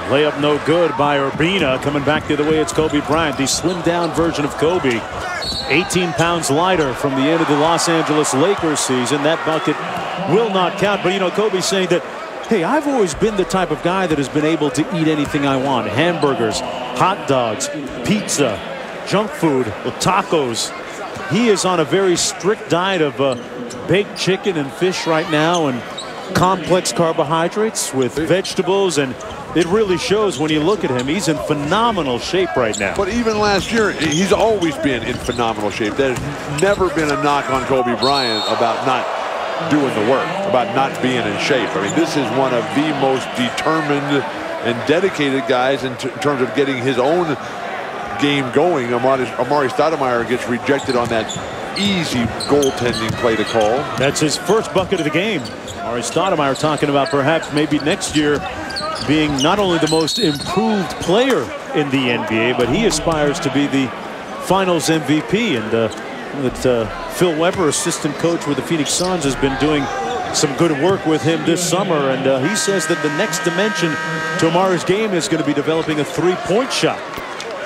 Layup no good by Urbina. Coming back the other way, it's Kobe Bryant, the slimmed down version of Kobe. 18 pounds lighter from the end of the Los Angeles Lakers season. That bucket will not count. But, you know, Kobe's saying that, hey, I've always been the type of guy that has been able to eat anything I want. Hamburgers, hot dogs, pizza, junk food, tacos. He is on a very strict diet of uh, baked chicken and fish right now and complex carbohydrates with vegetables and it really shows when you look at him. He's in phenomenal shape right now. But even last year, he's always been in phenomenal shape. There's never been a knock on Kobe Bryant about not doing the work, about not being in shape. I mean, this is one of the most determined and dedicated guys in, in terms of getting his own game going. Amari, Amar'e Stoudemire gets rejected on that easy goaltending play to call. That's his first bucket of the game. Amar'e Stoudemire talking about perhaps maybe next year being not only the most improved player in the NBA, but he aspires to be the finals MVP. And uh, that uh, Phil Weber, assistant coach with the Phoenix Suns, has been doing some good work with him this summer. And uh, he says that the next dimension to Amar'e's game is going to be developing a three-point shot.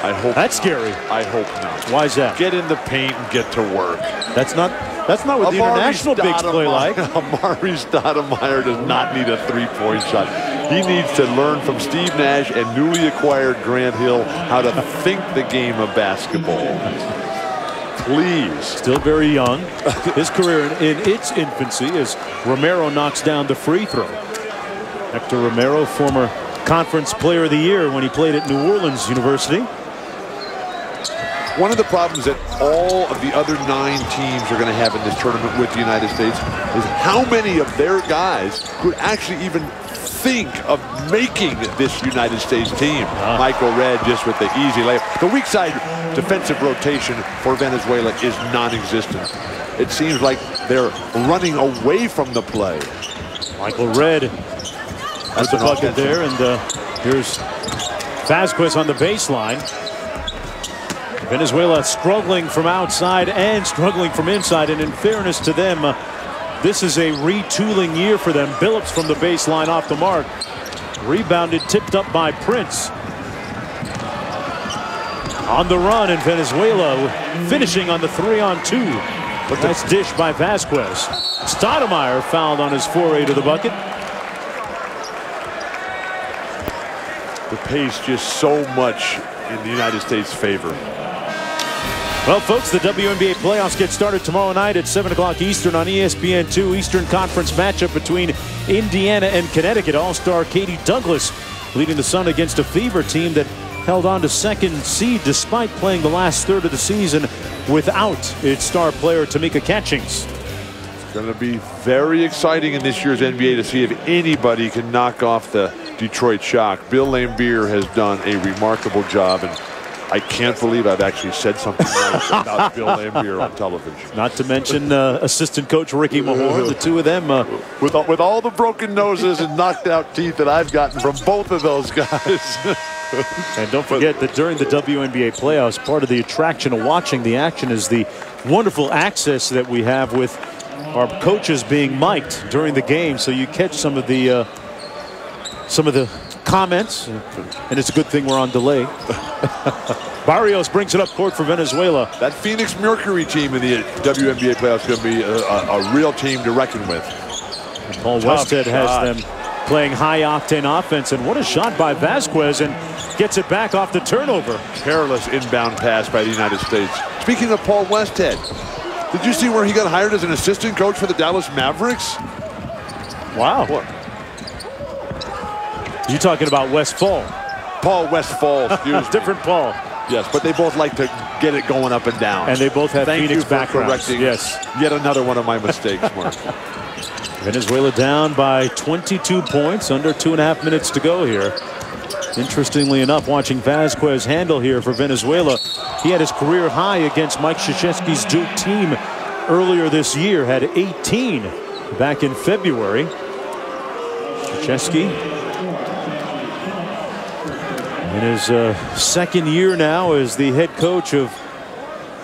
I hope That's not. scary. I hope not. Why is that? Get in the paint and get to work. That's not that's not what the international bigs play like. [laughs] Amar'e Stoudemire does not need a three-point shot. He needs to learn from Steve Nash and newly acquired Grant Hill how to think the game of basketball. Please. Still very young. His career in, in its infancy as Romero knocks down the free throw. Hector Romero, former conference player of the year when he played at New Orleans University. One of the problems that all of the other nine teams are going to have in this tournament with the United States is how many of their guys could actually even think of making this United States team. Ah. Michael Redd just with the easy layup. The weak side defensive rotation for Venezuela is non-existent. It seems like they're running away from the play. Michael Redd That's the bucket there. And uh, here's Vasquez on the baseline. Venezuela struggling from outside and struggling from inside. And in fairness to them, uh, this is a retooling year for them. Billups from the baseline off the mark. Rebounded, tipped up by Prince. On the run in Venezuela, finishing on the three on two. But nice dish by Vasquez. Stoudemire fouled on his foray to the bucket. The pace just so much in the United States' favor. Well, folks, the WNBA playoffs get started tomorrow night at 7 o'clock Eastern on E ESPN2. Eastern Conference matchup between Indiana and Connecticut. All-star Katie Douglas leading the Sun against a Fever team that held on to second seed despite playing the last third of the season without its star player Tamika Catchings. It's going to be very exciting in this year's NBA to see if anybody can knock off the Detroit Shock. Bill Laimbeer has done a remarkable job, and I can't believe I've actually said something [laughs] nice about Bill Laimbeer on television. Not to mention uh, assistant coach Ricky Mahorn. The two of them uh, With with all the broken noses and knocked out teeth that I've gotten from both of those guys. [laughs] [laughs] And don't forget that during the WNBA playoffs, part of the attraction of watching the action is the wonderful access that we have with our coaches being mic'd during the game, so you catch some of the uh, some of the comments, and it's a good thing we're on delay. [laughs] Barrios brings it up court for Venezuela. that Phoenix Mercury team in the WNBA playoffs is going to be a, a, a real team to reckon with. Paul Tough Westhead has them playing high octane offense, and what a shot by Vasquez, and gets it back off the turnover. Careless inbound pass by the United States. Speaking of Paul Westhead, did you see where he got hired as an assistant coach for the Dallas Mavericks? Wow. What? You talking about Westphal? Paul Westphal, [laughs] excuse me. Different Paul. Yes, but they both like to get it going up and down. And they both have Thank Phoenix you for backgrounds. correcting Yes. yet another one of my mistakes, Mark. [laughs] Venezuela down by 22 points, under two and a half minutes to go here. Interestingly enough, watching Vasquez handle here for Venezuela, he had his career high against Mike Krzyzewski's Duke team earlier this year, had 18 back in February. Krzyzewski in his uh, second year now as the head coach of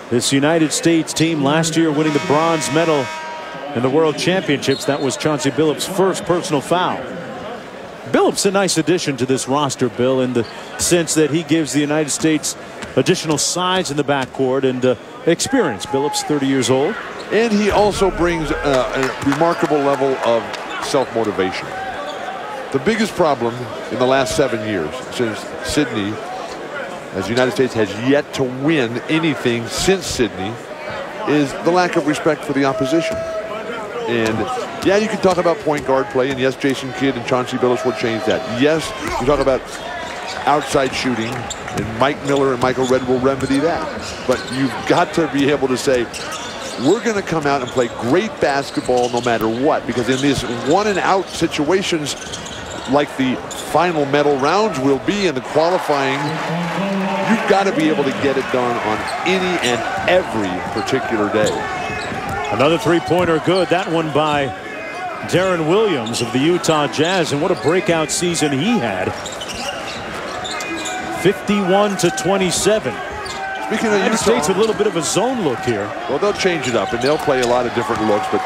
this United States team last year winning the bronze medal in the World Championships. That was Chauncey Billups' first personal foul. Billups a nice addition to this roster, Bill, in the sense that he gives the United States additional size in the backcourt and uh, experience. Billups, 30 years old. And he also brings uh, a remarkable level of self-motivation. The biggest problem in the last seven years since Sydney, as the United States has yet to win anything since Sydney, is the lack of respect for the opposition. And yeah, you can talk about point guard play, and yes, Jason Kidd and Chauncey Billups will change that. Yes, you talk about outside shooting, and Mike Miller and Michael Redd will remedy that. But you've got to be able to say, we're going to come out and play great basketball no matter what, because in these one and out situations, like the final medal rounds will be in the qualifying, you've got to be able to get it done on any and every particular day. Another three-pointer good. That one by Deron Williams of the Utah Jazz. And what a breakout season he had. 51 to 27. Speaking of the Utah, States with a little bit of a zone look here. Well, they'll change it up, and they'll play a lot of different looks. But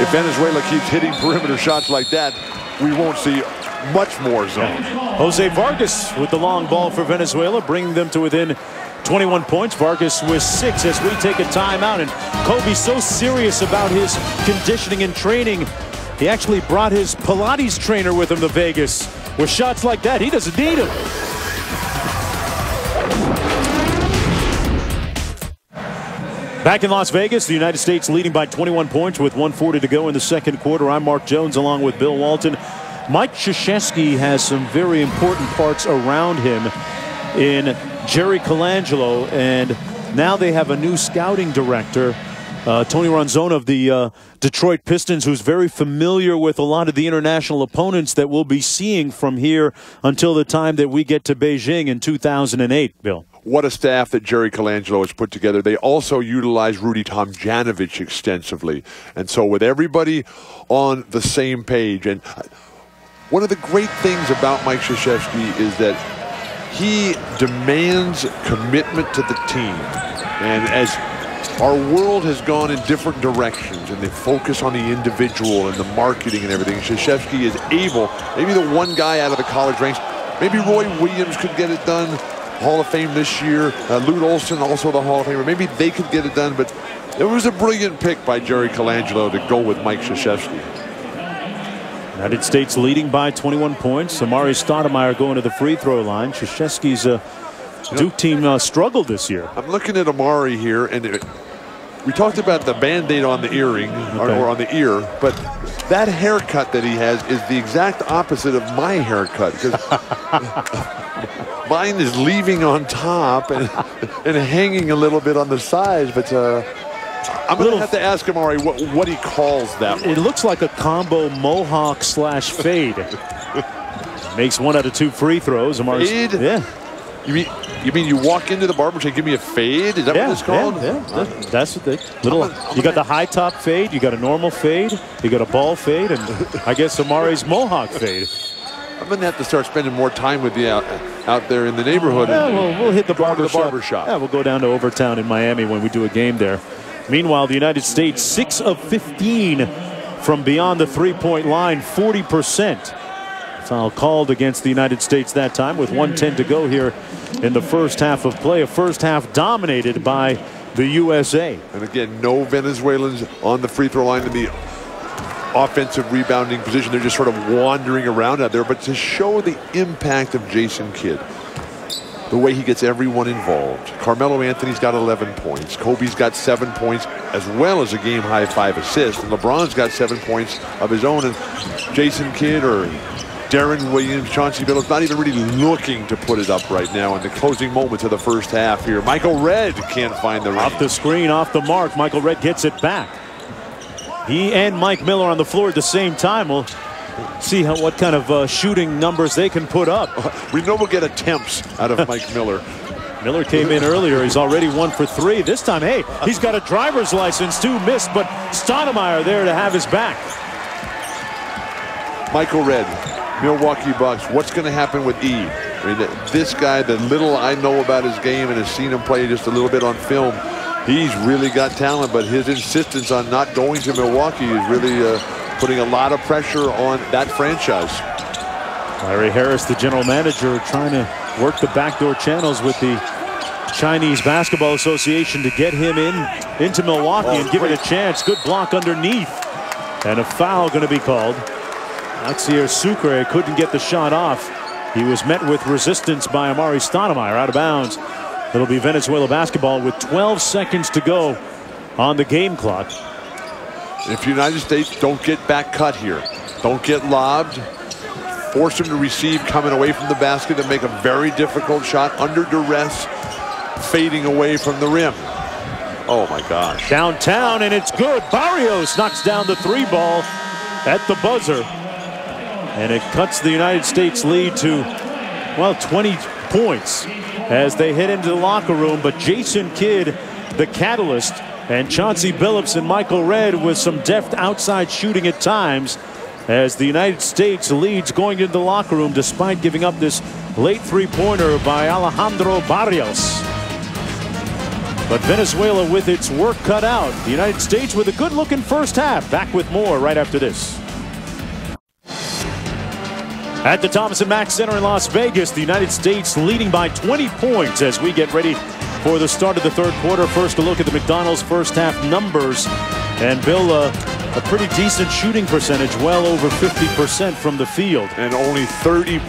if Venezuela keeps hitting perimeter shots like that, we won't see much more zone. Jose Vargas with the long ball for Venezuela, bringing them to within 21 points. Vargas with six as we take a timeout. And Kobe's so serious about his conditioning and training. He actually brought his Pilates trainer with him to Vegas. With shots like that, he doesn't need him. Back in Las Vegas, the United States leading by 21 points with 140 to go in the second quarter. I'm Mark Jones along with Bill Walton. Mike Krzyzewski has some very important parts around him in Jerry Colangelo, and now they have a new scouting director, uh, Tony Ronzone of the uh, Detroit Pistons, who's very familiar with a lot of the international opponents that we'll be seeing from here until the time that we get to Beijing in 2008, Bill what a staff that Jerry Colangelo has put together. They also utilize Rudy Tomjanovich extensively. And so with everybody on the same page, and one of the great things about Mike Krzyzewski is that he demands commitment to the team. And as our world has gone in different directions and they focus on the individual and the marketing and everything, Krzyzewski is able, maybe the one guy out of the college ranks, maybe Roy Williams could get it done, Hall of Fame this year. Uh, Lute Olson, also the Hall of Famer. Maybe they could get it done, but it was a brilliant pick by Jerry Colangelo to go with Mike Krzyzewski. United States leading by 21 points. Amar'e Stoudemire going to the free throw line. Krzyzewski's uh, Duke team uh, struggled this year. I'm looking at Amar'e here, and it, we talked about the band-aid on the earring okay. or, or, on the ear, but that haircut that he has is the exact opposite of my haircut because [laughs] mine is leaving on top and, and hanging a little bit on the sides, but uh, I'm going to have to ask Amar'e what, what he calls that. It looks like a combo mohawk slash fade. [laughs] Makes one out of two free throws. Amar'e. Fade? Yeah. You mean you mean you walk into the barber and "Give me a fade"? Is that yeah, what it's called? Yeah, yeah. that's what they little. I'm I'm you got the high top fade, you got a normal fade, you got a ball fade, and I guess Amar'e's mohawk fade. I'm gonna have to start spending more time with you out, out there in the neighborhood. Yeah, we'll, we'll hit the barber, the shop. barber shop. Yeah, we'll go down to Overtown in Miami when we do a game there. Meanwhile, the United States, 6 of 15 from beyond the three-point line, 40%. Foul called against the United States that time with 110 to go here in the first half of play. A first half dominated by the USA. And again, no Venezuelans on the free throw line in the offensive rebounding position. They're just sort of wandering around out there. But to show the impact of Jason Kidd, the way he gets everyone involved. Carmelo Anthony's got 11 points. Kobe's got seven points, as well as a game high five assists. And LeBron's got seven points of his own. And Jason Kidd or Deron Williams, Chauncey Billups not even really looking to put it up right now in the closing moments of the first half here. Michael Redd can't find the Off the screen, off the mark. Michael Redd gets it back. He and Mike Miller on the floor at the same time. We'll see how what kind of uh, shooting numbers they can put up. [laughs] We know we'll get attempts out of Mike Miller. [laughs] Miller came in earlier. He's already one for three. This time, hey, he's got a driver's license too. Missed, but Stoudemire there to have his back. Michael Redd, Milwaukee Bucks. What's going to happen with E? I mean, this guy, the little I know about his game and have seen him play just a little bit on film, he's really got talent, but his insistence on not going to Milwaukee is really uh, putting a lot of pressure on that franchise. Larry Harris, the general manager, trying to work the backdoor channels with the Chinese Basketball Association to get him in into Milwaukee oh, and give great. it a oh, chance. Good block underneath. And a foul going to be called. Axier Sucre couldn't get the shot off. He was met with resistance by Amar'e Stoudemire out of bounds. It'll be Venezuela basketball with 12 seconds to go on the game clock. If United States don't get back cut here, don't get lobbed, force them to receive coming away from the basket and make a very difficult shot under duress, fading away from the rim. Oh my gosh. Downtown and it's good. Barrios knocks down the three ball at the buzzer. And it cuts the United States lead to, well, 20 points as they head into the locker room. But Jason Kidd, the catalyst, and Chauncey Billups and Michael Redd with some deft outside shooting at times as the United States leads going into the locker room despite giving up this late three-pointer by Alejandro Barrios. But Venezuela with its work cut out. The United States with a good-looking first half. Back with more right after this. At the Thomas and Mack Center in Las Vegas, the United States leading by 20 points as we get ready for the start of the third quarter. First, a look at the McDonald's first half numbers. And Bill, uh, a pretty decent shooting percentage, well over 50% from the field. And only 30%,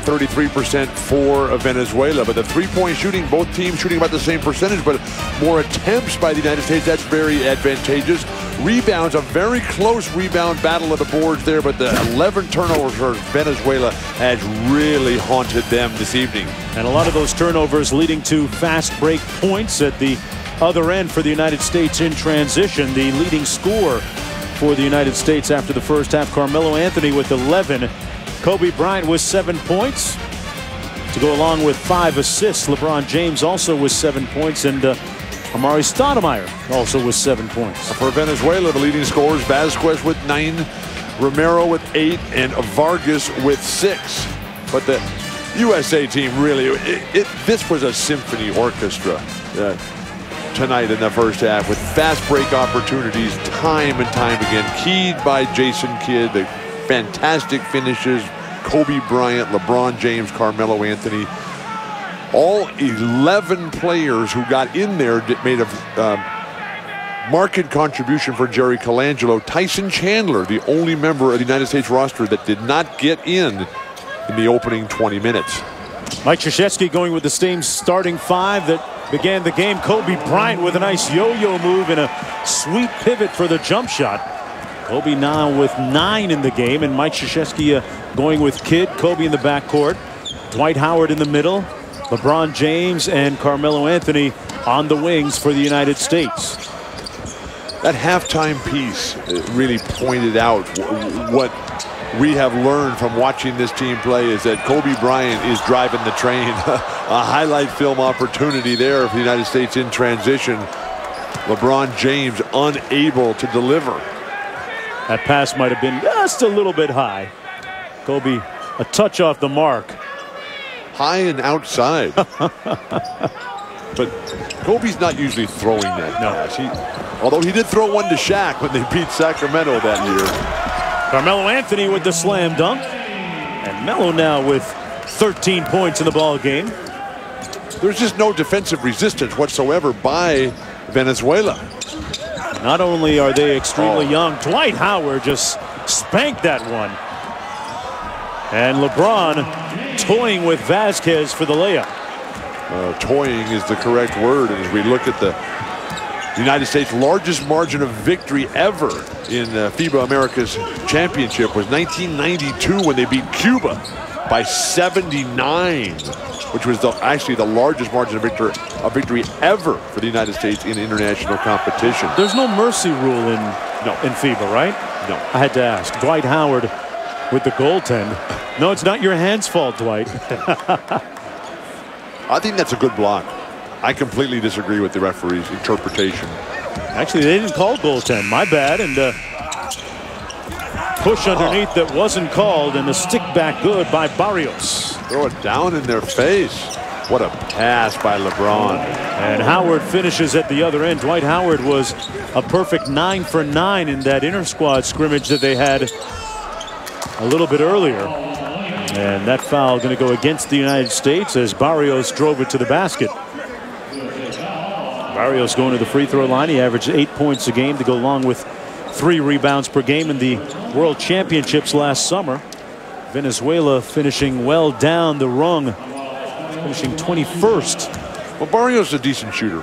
33% for Venezuela. But the three-point shooting, both teams shooting about the same percentage, but more attempts by the United States. That's very advantageous. Rebounds, a very close rebound battle of the boards there, but the 11 turnovers for Venezuela has really haunted them this evening. And a lot of those turnovers leading to fast break points at the other end for the United States in transition. The leading scorer for the United States after the first half, Carmelo Anthony with 11. Kobe Bryant with seven points. To go along with five assists, LeBron James also with seven points, and uh, Amar'e Stoudemire also with seven points. For Venezuela, the leading scorers, Vasquez with nine, Romero with eight, and Vargas with six. But the USA team really, it, it, this was a symphony orchestra uh, tonight in the first half with fast break opportunities time and time again. Keyed by Jason Kidd, the fantastic finishes, Kobe Bryant, LeBron James, Carmelo Anthony. All 11 players who got in there made a uh, market contribution for Jerry Colangelo. Tyson Chandler, the only member of the United States roster that did not get in in the opening 20 minutes. Mike Krzyzewski going with the same starting five that began the game. Kobe Bryant with a nice yo-yo move and a sweet pivot for the jump shot. Kobe now with nine in the game, and Mike Krzyzewski uh, going with Kidd. Kobe in the backcourt. Dwight Howard in the middle. LeBron James and Carmelo Anthony on the wings for the United States. That halftime piece uh, really pointed out what we have learned from watching this team play is that Kobe Bryant is driving the train. [laughs] a highlight film opportunity there for the United States in transition. LeBron James unable to deliver. That pass might have been just a little bit high. Kobe a touch off the mark. High and outside. [laughs] but Kobe's not usually throwing that no. pass. He, although he did throw one to Shaq when they beat Sacramento that year. Carmelo Anthony with the slam dunk. And Melo now with 13 points in the ball game. There's just no defensive resistance whatsoever by Venezuela. Not only are they extremely oh. young, Dwight Howard just spanked that one. And LeBron toying with Vasquez for the layup. Uh, toying is the correct word as we look at the United States largest margin of victory ever in uh, FIBA America's championship was 1992 when they beat Cuba by 79 which was the, actually the largest margin of victory, of victory ever for the United States in international competition. There's no mercy rule in no. in FIBA, right? No. I had to ask. Dwight Howard with the goaltend. No, it's not your hand's fault, Dwight. [laughs] I think that's a good block. I completely disagree with the referee's interpretation. Actually, they didn't call goaltend. My bad. And uh, push underneath oh. that wasn't called, and the stick back good by Barrios. Throw it down in their face. What a pass by LeBron. And Howard finishes at the other end. Dwight Howard was a perfect nine for nine in that inter squad scrimmage that they had a little bit earlier. And that foul going to go against the United States as Barrios drove it to the basket. Barrios going to the free throw line. He averaged eight points a game to go along with three rebounds per game in the World Championships last summer. Venezuela finishing well down the rung, finishing 21st. Well, Barrios is a decent shooter.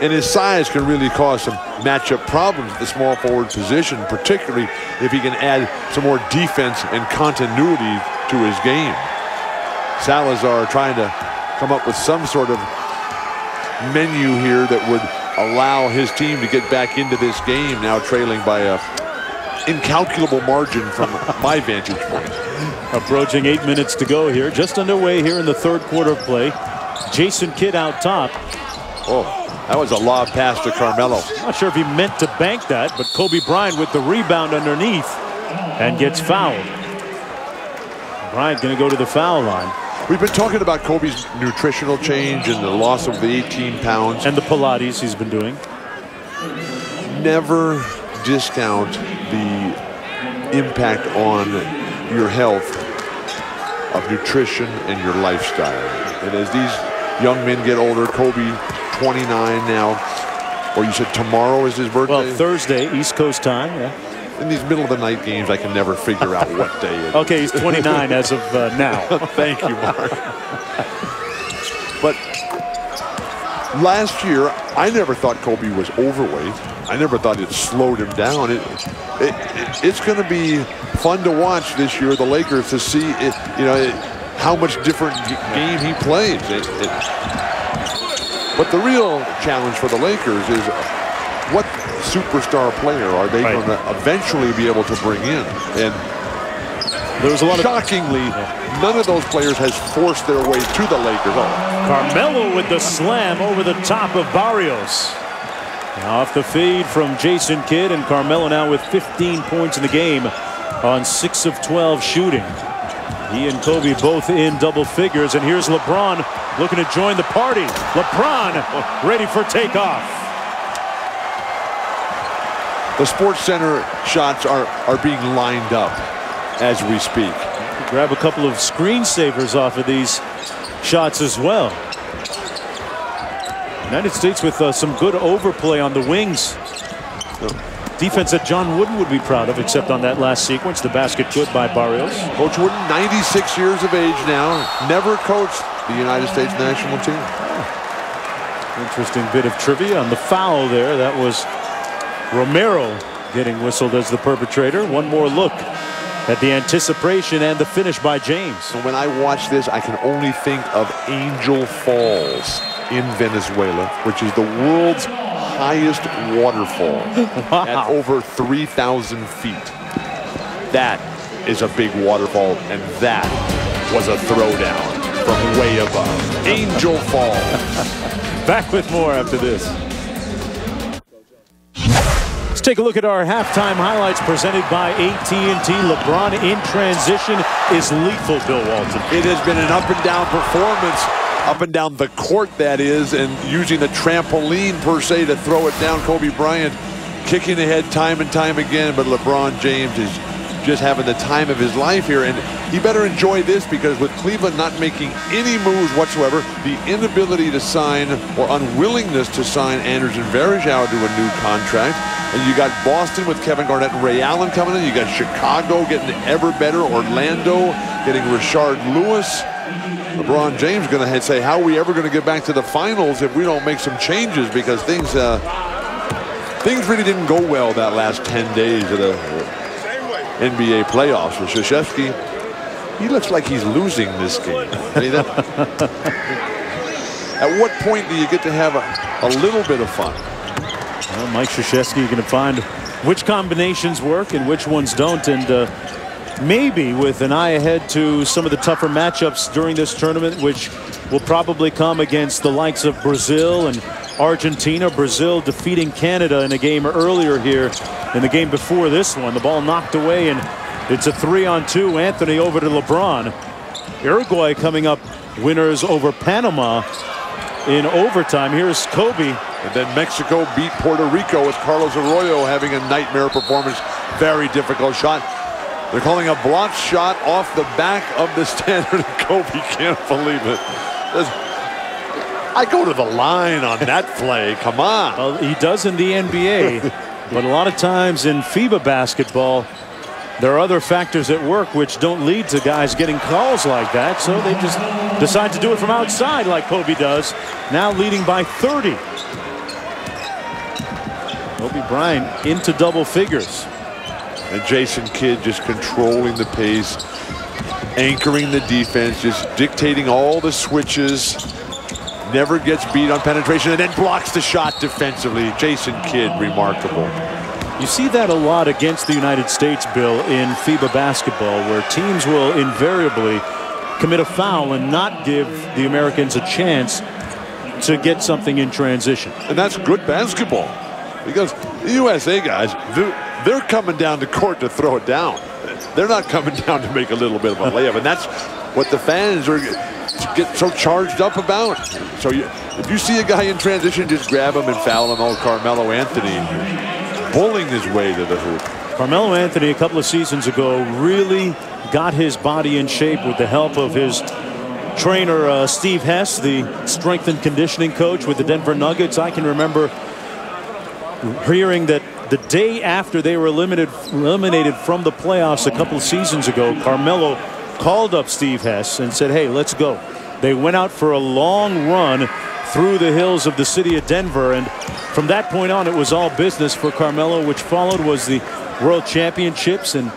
And his size can really cause some matchup problems at the small forward position, particularly if he can add some more defense and continuity to his game. Salazar trying to come up with some sort of menu here that would allow his team to get back into this game now trailing by a incalculable margin from [laughs] my vantage point. Approaching eight minutes to go here. Just underway here in the third quarter of play. Jason Kidd out top. Oh, that was a lob pass to Carmelo. Not sure if he meant to bank that, but Kobe Bryant with the rebound underneath and gets fouled. Bryant going to go to the foul line. We've been talking about Kobe's nutritional change and the loss of the 18 pounds. And the Pilates he's been doing. Never discount the impact on your health of nutrition and your lifestyle. And as these young men get older, Kobe, 29 now, or you said tomorrow is his birthday? Well, Thursday, East Coast time, yeah in these middle of the night games, I can never figure out what day it is. Okay, he's [laughs] 29 as of uh, now. [laughs] Thank you, Mark. but last year, I never thought Kobe was overweight. I never thought it slowed him down. It, it, it it's going to be fun to watch this year, the Lakers, to see it, you know how much different game he plays. but the real challenge for the Lakers is what superstar player are they right. going to eventually be able to bring in? And there was a lot of shockingly, of, none of those players has forced their way to the Lakers. Oh. Carmelo with the slam over the top of Barrios. Off the feed from Jason Kidd and Carmelo now with 15 points in the game on 6 of 12 shooting. He and Kobe both in double figures and here's LeBron looking to join the party. LeBron ready for takeoff. The Sports Center shots are, are being lined up as we speak. Grab a couple of screensavers off of these shots as well. United States with uh, some good overplay on the wings. Defense that John Wooden would be proud of, except on that last sequence, the basket good by Barrios. Coach Wooden, 96 years of age now, never coached the United States national team. Interesting bit of trivia on the foul there. That was Romero getting whistled as the perpetrator. One more look at the anticipation and the finish by James. So when I watch this, I can only think of Angel Falls in Venezuela, which is the world's highest waterfall [laughs] wow. at over 3,000 feet. That is a big waterfall, and that was a throwdown from way above. Angel Falls. [laughs] Back with more after this. Let's take a look at our halftime highlights presented by AT&T. LeBron in transition is lethal, Bill Walton. It has been an up and down performance, up and down the court, that is, and using the trampoline, per se, to throw it down. Kobe Bryant kicking ahead time and time again, but LeBron James is just having the time of his life here. And he better enjoy this because with Cleveland not making any moves whatsoever, the inability to sign or unwillingness to sign Anderson Varejao to a new contract, and you got Boston with Kevin Garnett and Ray Allen coming in. You got Chicago getting ever better. Orlando getting Rashard Lewis. LeBron James going to say, how are we ever going to get back to the finals if we don't make some changes? Because things uh, things really didn't go well that last 10 days of the NBA playoffs with Krzyzewski. He looks like he's losing this game. [laughs] At what point do you get to have a, a little bit of fun? Well, Mike Krzyzewski going to find which combinations work and which ones don't. And uh, maybe with an eye ahead to some of the tougher matchups during this tournament, which will probably come against the likes of Brazil and Argentina. Brazil defeating Canada in a game earlier here in the game before this one. The ball knocked away, and it's a three on two. Anthony over to LeBron. Uruguay coming up winners over Panama in overtime. Here's Kobe. And then Mexico beat Puerto Rico with Carlos Arroyo having a nightmare performance. Very difficult shot. They're calling a block shot off the back of the standard. Kobe can't believe it. I go to the line on that play. Come on. Well, he does in the NBA. [laughs] But a lot of times in FIBA basketball, there are other factors at work which don't lead to guys getting calls like that. So they just decide to do it from outside like Kobe does. Now leading by 30. Kobe Bryant into double figures. And Jason Kidd just controlling the pace, anchoring the defense, just dictating all the switches. Never gets beat on penetration and then blocks the shot defensively. Jason Kidd, remarkable. You see that a lot against the United States, Bill, in FIBA basketball, where teams will invariably commit a foul and not give the Americans a chance to get something in transition. And that's good basketball because the USA guys, they're, coming down to court to throw it down. They're not coming [laughs] down to make a little bit of a layup. And that's what the fans are get so charged up about. So you, if you see a guy in transition, just grab him and foul him. Oh, Carmelo Anthony pulling his way to the hoop. Carmelo Anthony a couple of seasons ago really got his body in shape with the help of his trainer uh, Steve Hess, the strength and conditioning coach with the Denver Nuggets. I can remember hearing that the day after they were eliminated eliminated from the playoffs a couple of seasons ago, Carmelo called up Steve Hess and said, hey, let's go. They went out for a long run through the hills of the city of Denver. And from that point on, it was all business for Carmelo. Which followed was the World Championships and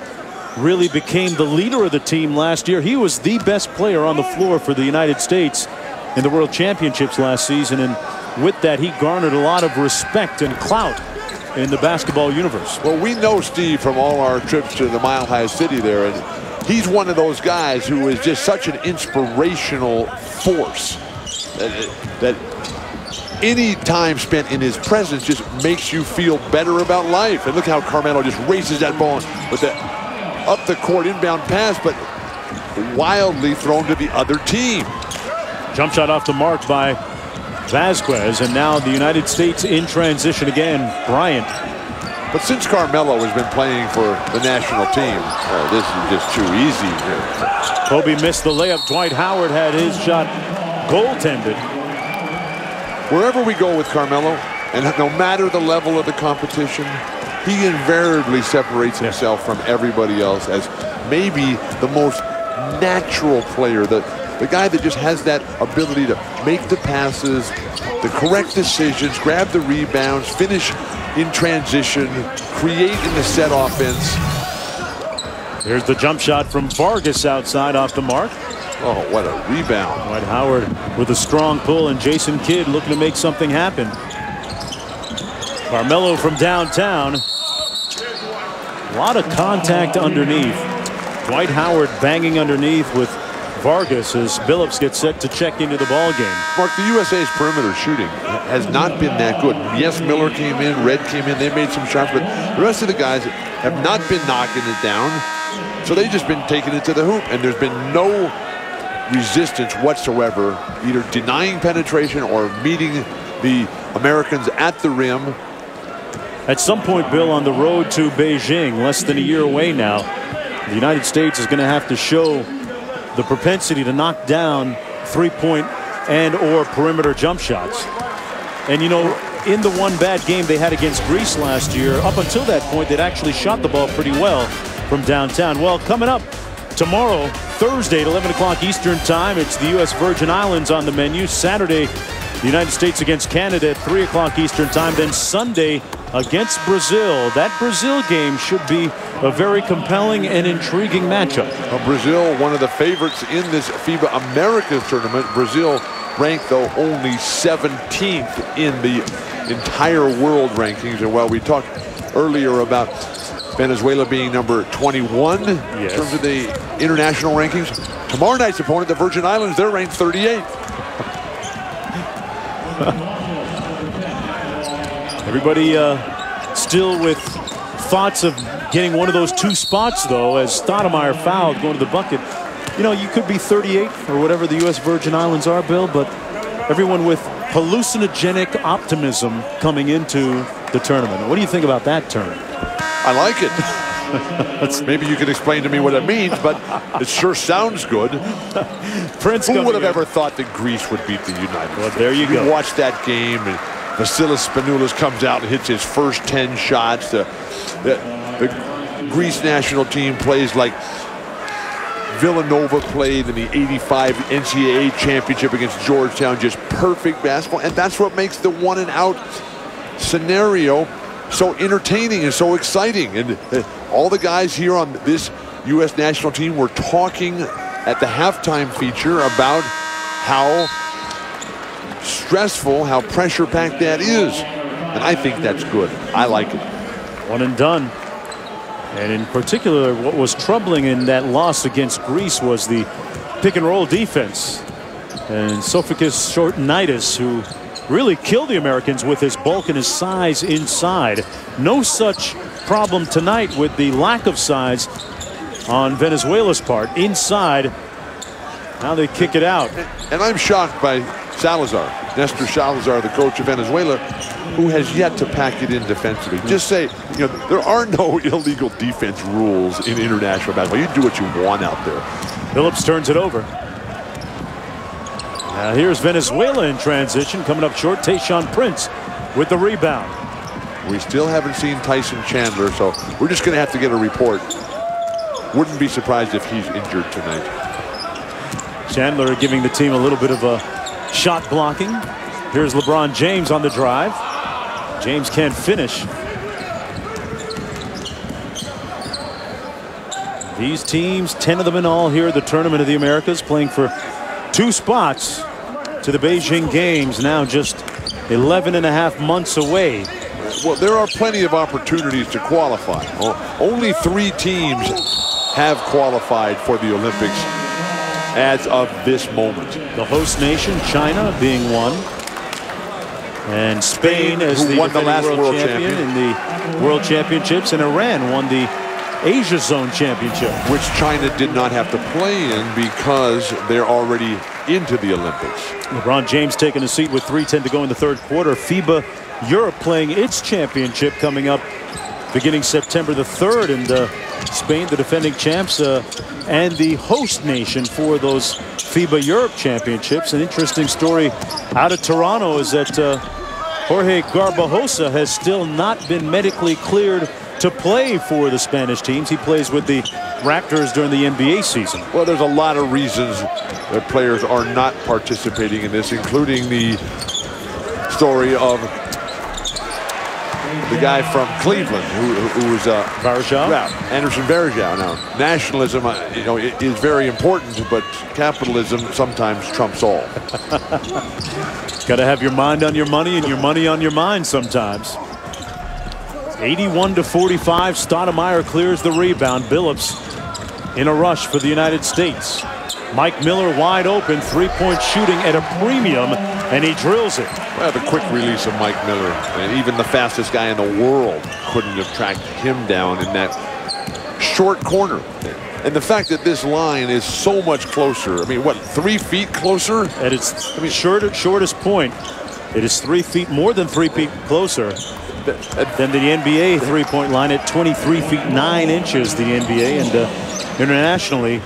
really became the leader of the team last year. He was the best player on the floor for the United States in the World Championships last season. And with that, he garnered a lot of respect and clout in the basketball universe. Well, we know Steve from all our trips to the Mile High City there. And he's one of those guys who is just such an inspirational force that, that any time spent in his presence just makes you feel better about life. And look how Carmelo just races that ball with the up the court inbound pass, but wildly thrown to the other team. Jump shot off the mark by Vasquez, and now the United States in transition again. Bryant. But since Carmelo has been playing for the national team, uh, this is just too easy. Here. Kobe missed the layup. Dwight Howard had his shot goaltended. Wherever we go with Carmelo, and no matter the level of the competition, he invariably separates himself yeah. from everybody else as maybe the most natural player, the, the guy that just has that ability to make the passes, the correct decisions, grab the rebounds, finish in transition, create in the set offense. Here's the jump shot from Vargas outside off the mark. Oh, what a rebound. Dwight Howard with a strong pull and Jason Kidd looking to make something happen. Carmelo from downtown. A lot of contact underneath. Dwight Howard banging underneath with Vargas as Billups gets set to check into the ball game. Mark, the USA's perimeter shooting has not been that good. Yes, Miller came in, Redd came in, they made some shots, but the rest of the guys have not been knocking it down. So they've just been taking it to the hoop, and there's been no resistance whatsoever, either denying penetration or meeting the Americans at the rim. At some point, Bill, on the road to Beijing, less than a year away now, the United States is going to have to show the propensity to knock down three-point and or perimeter jump shots. And, you know, in the one bad game they had against Greece last year, up until that point, they'd actually shot the ball pretty well from downtown. Well, coming up tomorrow, Thursday at 11 o'clock Eastern Time, it's the U.S. Virgin Islands on the menu. Saturday, the United States against Canada at 3 o'clock Eastern Time. Then Sunday against Brazil. That Brazil game should be a very compelling and intriguing matchup. Brazil, one of the favorites in this FIBA Americas tournament. Brazil ranked, though, only 17th in the entire world rankings. And while we talked earlier about Venezuela being number 21 yes. in terms of the international rankings, tomorrow night's opponent, the Virgin Islands, they're ranked 38. [laughs] Everybody uh, still with thoughts of getting one of those two spots, though, as Stoudemire fouled going to the bucket. You know, you could be 38 or whatever the U.S. Virgin Islands are, Bill, but everyone with hallucinogenic optimism coming into the tournament. What do you think about that term? I like it. Maybe you can explain to me what it means, but it sure sounds good. Prince Who would have in. ever thought that Greece would beat the United well, States? There you, you go. Watch that game. And Vasilis Spanoulis comes out and hits his first 10 shots. The, the, the Greece national team plays like Villanova played in the 85 NCAA championship against Georgetown. Just perfect basketball. And that's what makes the one and out scenario so entertaining and so exciting. And uh, all the guys here on this U.S. national team were talking at the halftime feature about how stressful, how pressure-packed that is. And I think that's good. I like it. One and done. And in particular, what was troubling in that loss against Greece was the pick and roll defense. And Sofoklis Schortsanitis, who really killed the Americans with his bulk and his size inside. No such problem tonight with the lack of size on Venezuela's part inside. Now they kick it out. And I'm shocked by Salazar, Nestor Salazar, the coach of Venezuela, who has yet to pack it in defensively. Just say, you know, there are no [laughs] illegal defense rules in international basketball. You do what you want out there. Phillips turns it over. Now here's Venezuela in transition, coming up short. Tayshaun Prince with the rebound. We still haven't seen Tyson Chandler, so we're just going to have to get a report. Wouldn't be surprised if he's injured tonight. Chandler giving the team a little bit of a shot blocking. Here's LeBron James on the drive. James can't finish. These teams, 10 of them in all here at the Tournament of the Americas, playing for two spots to the Beijing Games, now just 11 and a half months away. Well, there are plenty of opportunities to qualify. Only three teams have qualified for the Olympics as of this moment. The host nation, China, being one. And Spain, as the, won the last world, world champion, champion in the World Championships. And Iran won the Asia Zone Championship. Which China did not have to play in because they're already into the Olympics. LeBron James taking a seat with 3.10 to go in the third quarter. FIBA Europe playing its championship coming up beginning September the 3rd. And uh, Spain, the defending champs, uh, and the host nation for those FIBA Europe championships. An interesting story out of Toronto is that uh, Jorge Garbajosa has still not been medically cleared to play for the Spanish teams. He plays with the Raptors during the NBA season. Well, there's a lot of reasons that players are not participating in this, including the story of the guy from Cleveland who, who was uh, Varejao? Yeah, Anderson Varejao. Now, nationalism, uh, you know, is very important, but capitalism sometimes trumps all. [laughs] Got to have your mind on your money and your money on your mind sometimes. 81 to 45. Stoudemire clears the rebound. Billups in a rush for the United States. Mike Miller wide open, three-point shooting at a premium, and he drills it. Well, the quick release of Mike Miller, and even the fastest guy in the world couldn't have tracked him down in that short corner. And the fact that this line is so much closer, I mean, what, three feet closer? At its I mean, short, shortest point, it is three feet, more than three feet closer than the NBA three-point line at 23 feet 9 inches, the NBA, and uh, internationally,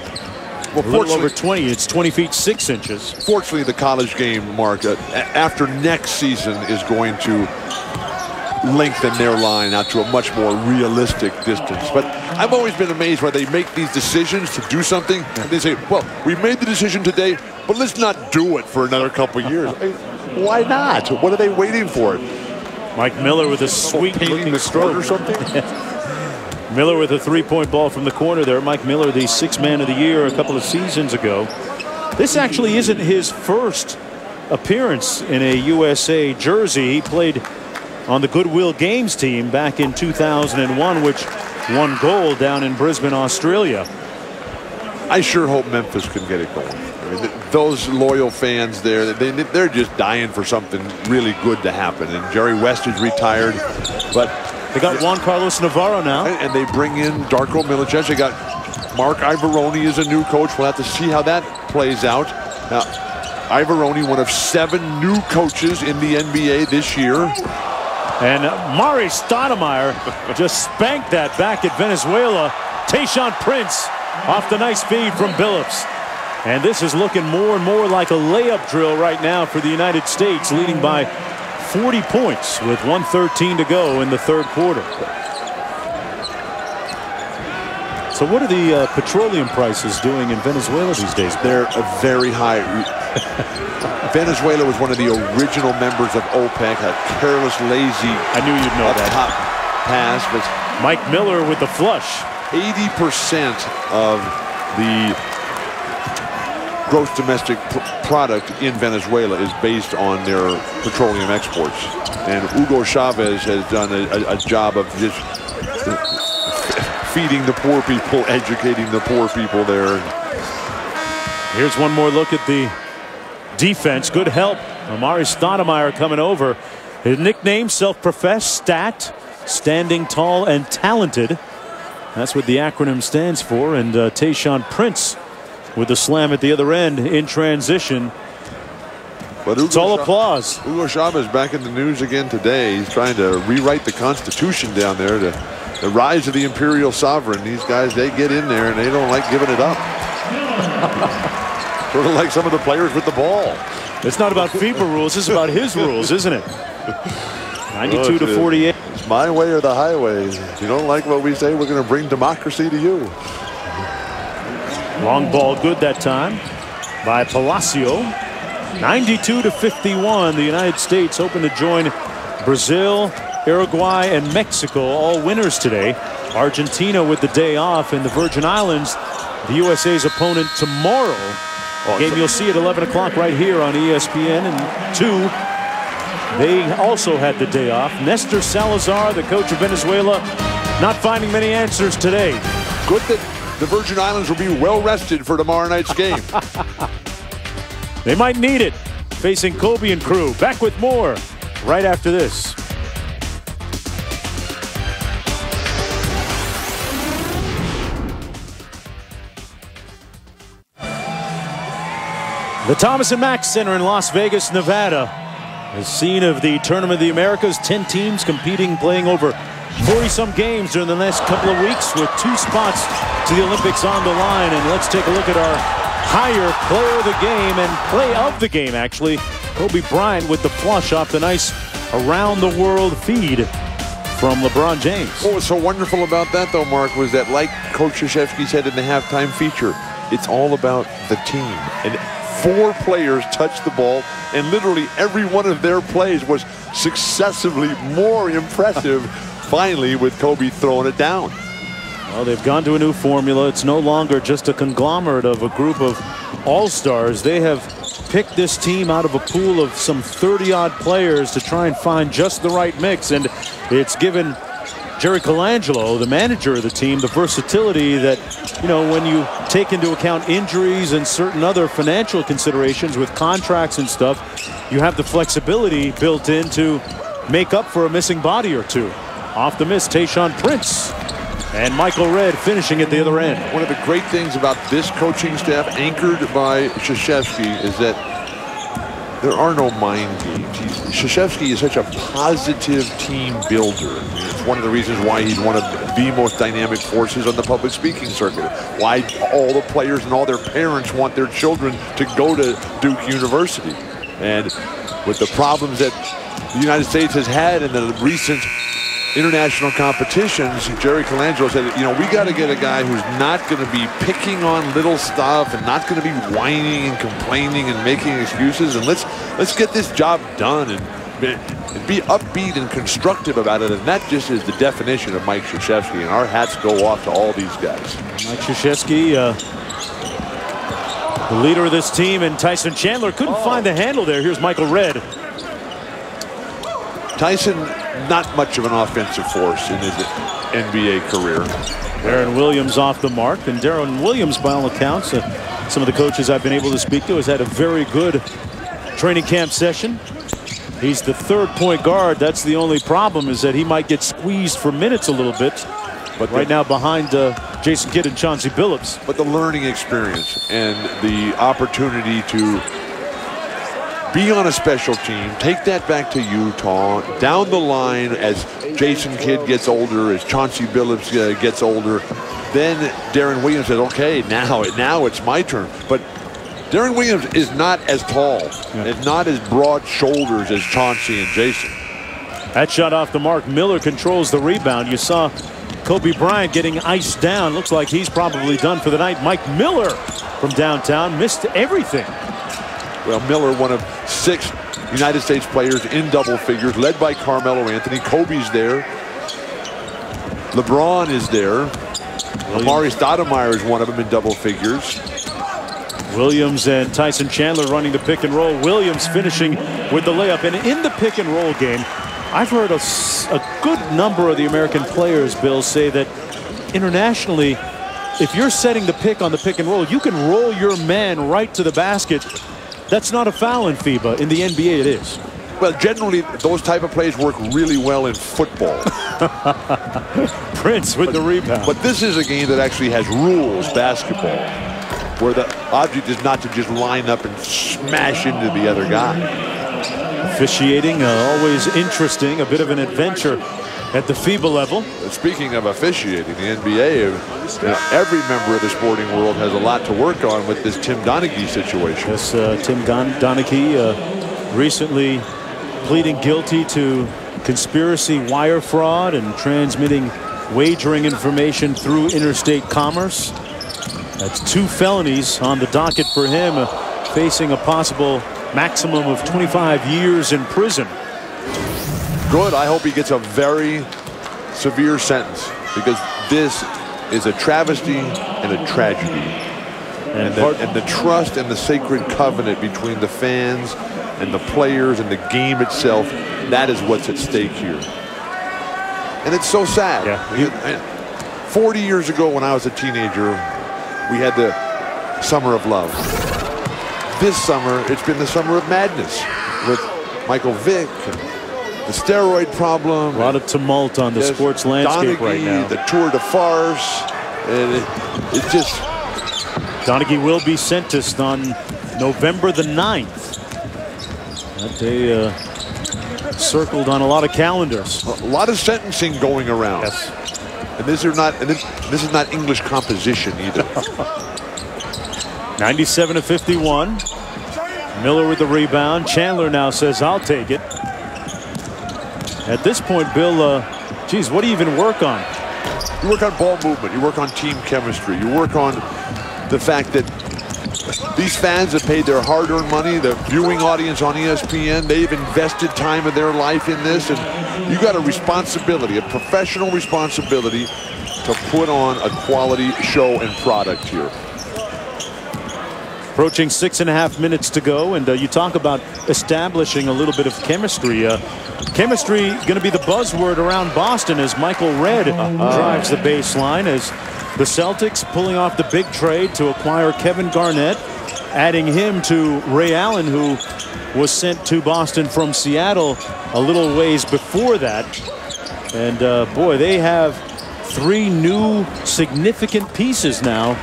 well, a little over 20. It's 20 feet 6 inches. Fortunately, the college game, Mark, uh, after next season is going to lengthen their line out to a much more realistic distance. But I've always been amazed why they make these decisions to do something. And they say, well, we made the decision today, but let's not do it for another couple years. [laughs] Why not? What are they waiting for? Mike Miller with a sweet looking stroke or something. [laughs] Miller with a three-point ball from the corner there. Mike Miller, the sixth man of the year a couple of seasons ago. This actually isn't his first appearance in a USA jersey. He played on the Goodwill Games team back in 2001, which won gold down in Brisbane, Australia. I sure hope Memphis can get it going. I mean, those loyal fans there, they, they're just dying for something really good to happen. And Jerry West is retired, but they got Juan Carlos Navarro now. And they bring in Darko Milicic. They got Marc Iavaroni as a new coach. We'll have to see how that plays out. Now, Iavaroni, one of seven new coaches in the NBA this year. And Amar'e Stoudemire [laughs] just spanked that back at Venezuela. Tayshaun Prince off the nice feed from Billups. And this is looking more and more like a layup drill right now for the United States, leading by 40 points with 113 to go in the third quarter. So what are the uh, petroleum prices doing in Venezuela these days? They're a very high. [laughs] Venezuela was one of the original members of OPEC, a careless, lazy, I knew you'd know that. Top pass, but Mike Miller with the flush. 80% of the gross domestic pr product in Venezuela is based on their petroleum exports. And Hugo Chavez has done a, a, a job of just [laughs] feeding the poor people, [laughs] educating the poor people there. Here's one more look at the defense. Good help. Amar'e Stoudemire coming over. His nickname, self-professed, stat, standing tall and talented. That's what the acronym stands for. And uh, Tayshaun Prince with the slam at the other end in transition. But it's all applause. Hugo Chavez back in the news again today. He's trying to rewrite the Constitution down there to the rise of the imperial sovereign. These guys, they get in there and they don't like giving it up. [laughs] sort of like some of the players with the ball. It's not about FIBA rules. It's about his rules, isn't it? [laughs] 92 oh, to 48. It's my way or the highway. If you don't like what we say, we're going to bring democracy to you. Long ball good that time by Palacio. 92 to 51. The United States hoping to join Brazil, Uruguay, and Mexico, all winners today. Argentina with the day off, and the Virgin Islands, the USA's opponent tomorrow. Game you'll see at 11 o'clock right here on ESPN. And two, they also had the day off. Nestor Salazar, the coach of Venezuela, not finding many answers today. Good that the Virgin Islands will be well rested for tomorrow night's game. [laughs] they might need it. Facing Kobe and crew. Back with more right after this. The Thomas and Mack Center in Las Vegas, Nevada. The scene of the Tournament of the Americas. 10 teams competing, playing over 40-some games during the next couple of weeks with two spots to the Olympics on the line. And let's take a look at our higher player of the game and play of the game, actually. Kobe Bryant with the flush off the nice around-the-world feed from LeBron James. What was so wonderful about that, though, Mark, was that like Coach Krzyzewski said in the halftime feature, it's all about the team. And four players touched the ball, and literally every one of their plays was successively more [laughs] impressive, finally, with Kobe throwing it down. Well, they've gone to a new formula. It's no longer just a conglomerate of a group of all-stars. They have picked this team out of a pool of some 30-odd players to try and find just the right mix, and it's given Jerry Colangelo, the manager of the team, the versatility that, you know, when you take into account injuries and certain other financial considerations with contracts and stuff, you have the flexibility built in to make up for a missing body or two. Off the miss, Tayshaun Prince. And Michael Redd finishing at the other end. One of the great things about this coaching staff, anchored by Krzyzewski, is that there are no mind games. Krzyzewski is such a positive team builder. It's one of the reasons why he's one of the most dynamic forces on the public speaking circuit. Why all the players and all their parents want their children to go to Duke University. And with the problems that the United States has had in the recent international competitions, Jerry Colangelo said, you know, we got to get a guy who's not going to be picking on little stuff and not going to be whining and complaining and making excuses. And let's let's get this job done and be, and be upbeat and constructive about it. And that just is the definition of Mike Krzyzewski. And our hats go off to all these guys. Mike Krzyzewski, uh, the leader of this team, and Tyson Chandler couldn't oh. find the handle there. Here's Michael Redd. Tyson not much of an offensive force in his NBA career. Deron Williams off the mark. And Deron Williams, by all accounts, uh, some of the coaches I've been able to speak to, has had a very good training camp session. He's the third point guard. That's the only problem is that he might get squeezed for minutes a little bit. But right now behind uh, Jason Kidd and Chauncey Billups. But the learning experience and the opportunity to be on a special team, take that back to Utah, down the line as Jason Kidd gets older, as Chauncey Billups uh, gets older, then Deron Williams said, okay, now, now it's my turn. But Deron Williams is not as tall, yeah. and not as broad shoulders as Chauncey and Jason. That shot off the mark. Miller controls the rebound. You saw Kobe Bryant getting iced down. Looks like he's probably done for the night. Mike Miller from downtown missed everything. Well, Miller, one of six United States players in double figures, led by Carmelo Anthony. Kobe's there. LeBron is there. Amar'e Stoudemire is one of them in double figures. Williams and Tyson Chandler running the pick and roll. Williams finishing with the layup. And in the pick and roll game, I've heard a, a good number of the American players, Bill, say that internationally, if you're setting the pick on the pick and roll, you can roll your man right to the basket. That's not a foul in FIBA. In the NBA, it is. Well, generally, those type of plays work really well in football. [laughs] Prince with but, the rebound. But this is a game that actually has rules, basketball, where the object is not to just line up and smash into the other guy. Officiating, uh, always interesting, a bit of an adventure at the FIBA level. Speaking of officiating, the NBA, you know, every member of the sporting world has a lot to work on with this Tim Donaghy situation. Yes, uh, Tim Don Donaghy uh, recently pleading guilty to conspiracy wire fraud and transmitting wagering information through interstate commerce. That's two felonies on the docket for him, uh, facing a possible maximum of 25 years in prison. Good. I hope he gets a very severe sentence because this is a travesty and a tragedy. And the, and the trust and the sacred covenant between the fans and the players and the game itself, that is what's at stake here. And it's so sad. Yeah. 40 years ago when I was a teenager, we had the summer of love. This summer, it's been the summer of madness with Michael Vick the steroid problem. A lot of tumult on the sports landscape Donaghy, right now. The Tour de Farce. And it, it just... Donaghy will be sentenced on November the 9th. That day uh, circled on a lot of calendars. A lot of sentencing going around. Yes. And this is not and this, this is not English composition either. [laughs] 97 to 51. Miller with the rebound. Chandler now says, I'll take it. At this point, Bill, uh, geez, what do you even work on? You work on ball movement. You work on team chemistry. You work on the fact that these fans have paid their hard-earned money, the viewing audience on ESPN, they've invested time of their life in this, and you got a responsibility, a professional responsibility to put on a quality show and product here. Approaching six and a half minutes to go, and uh, you talk about establishing a little bit of chemistry. Uh, chemistry going to be the buzzword around Boston as Michael Redd uh, drives the baseline as the Celtics pulling off the big trade to acquire Kevin Garnett, adding him to Ray Allen, who was sent to Boston from Seattle a little ways before that. And uh, boy, they have three new significant pieces now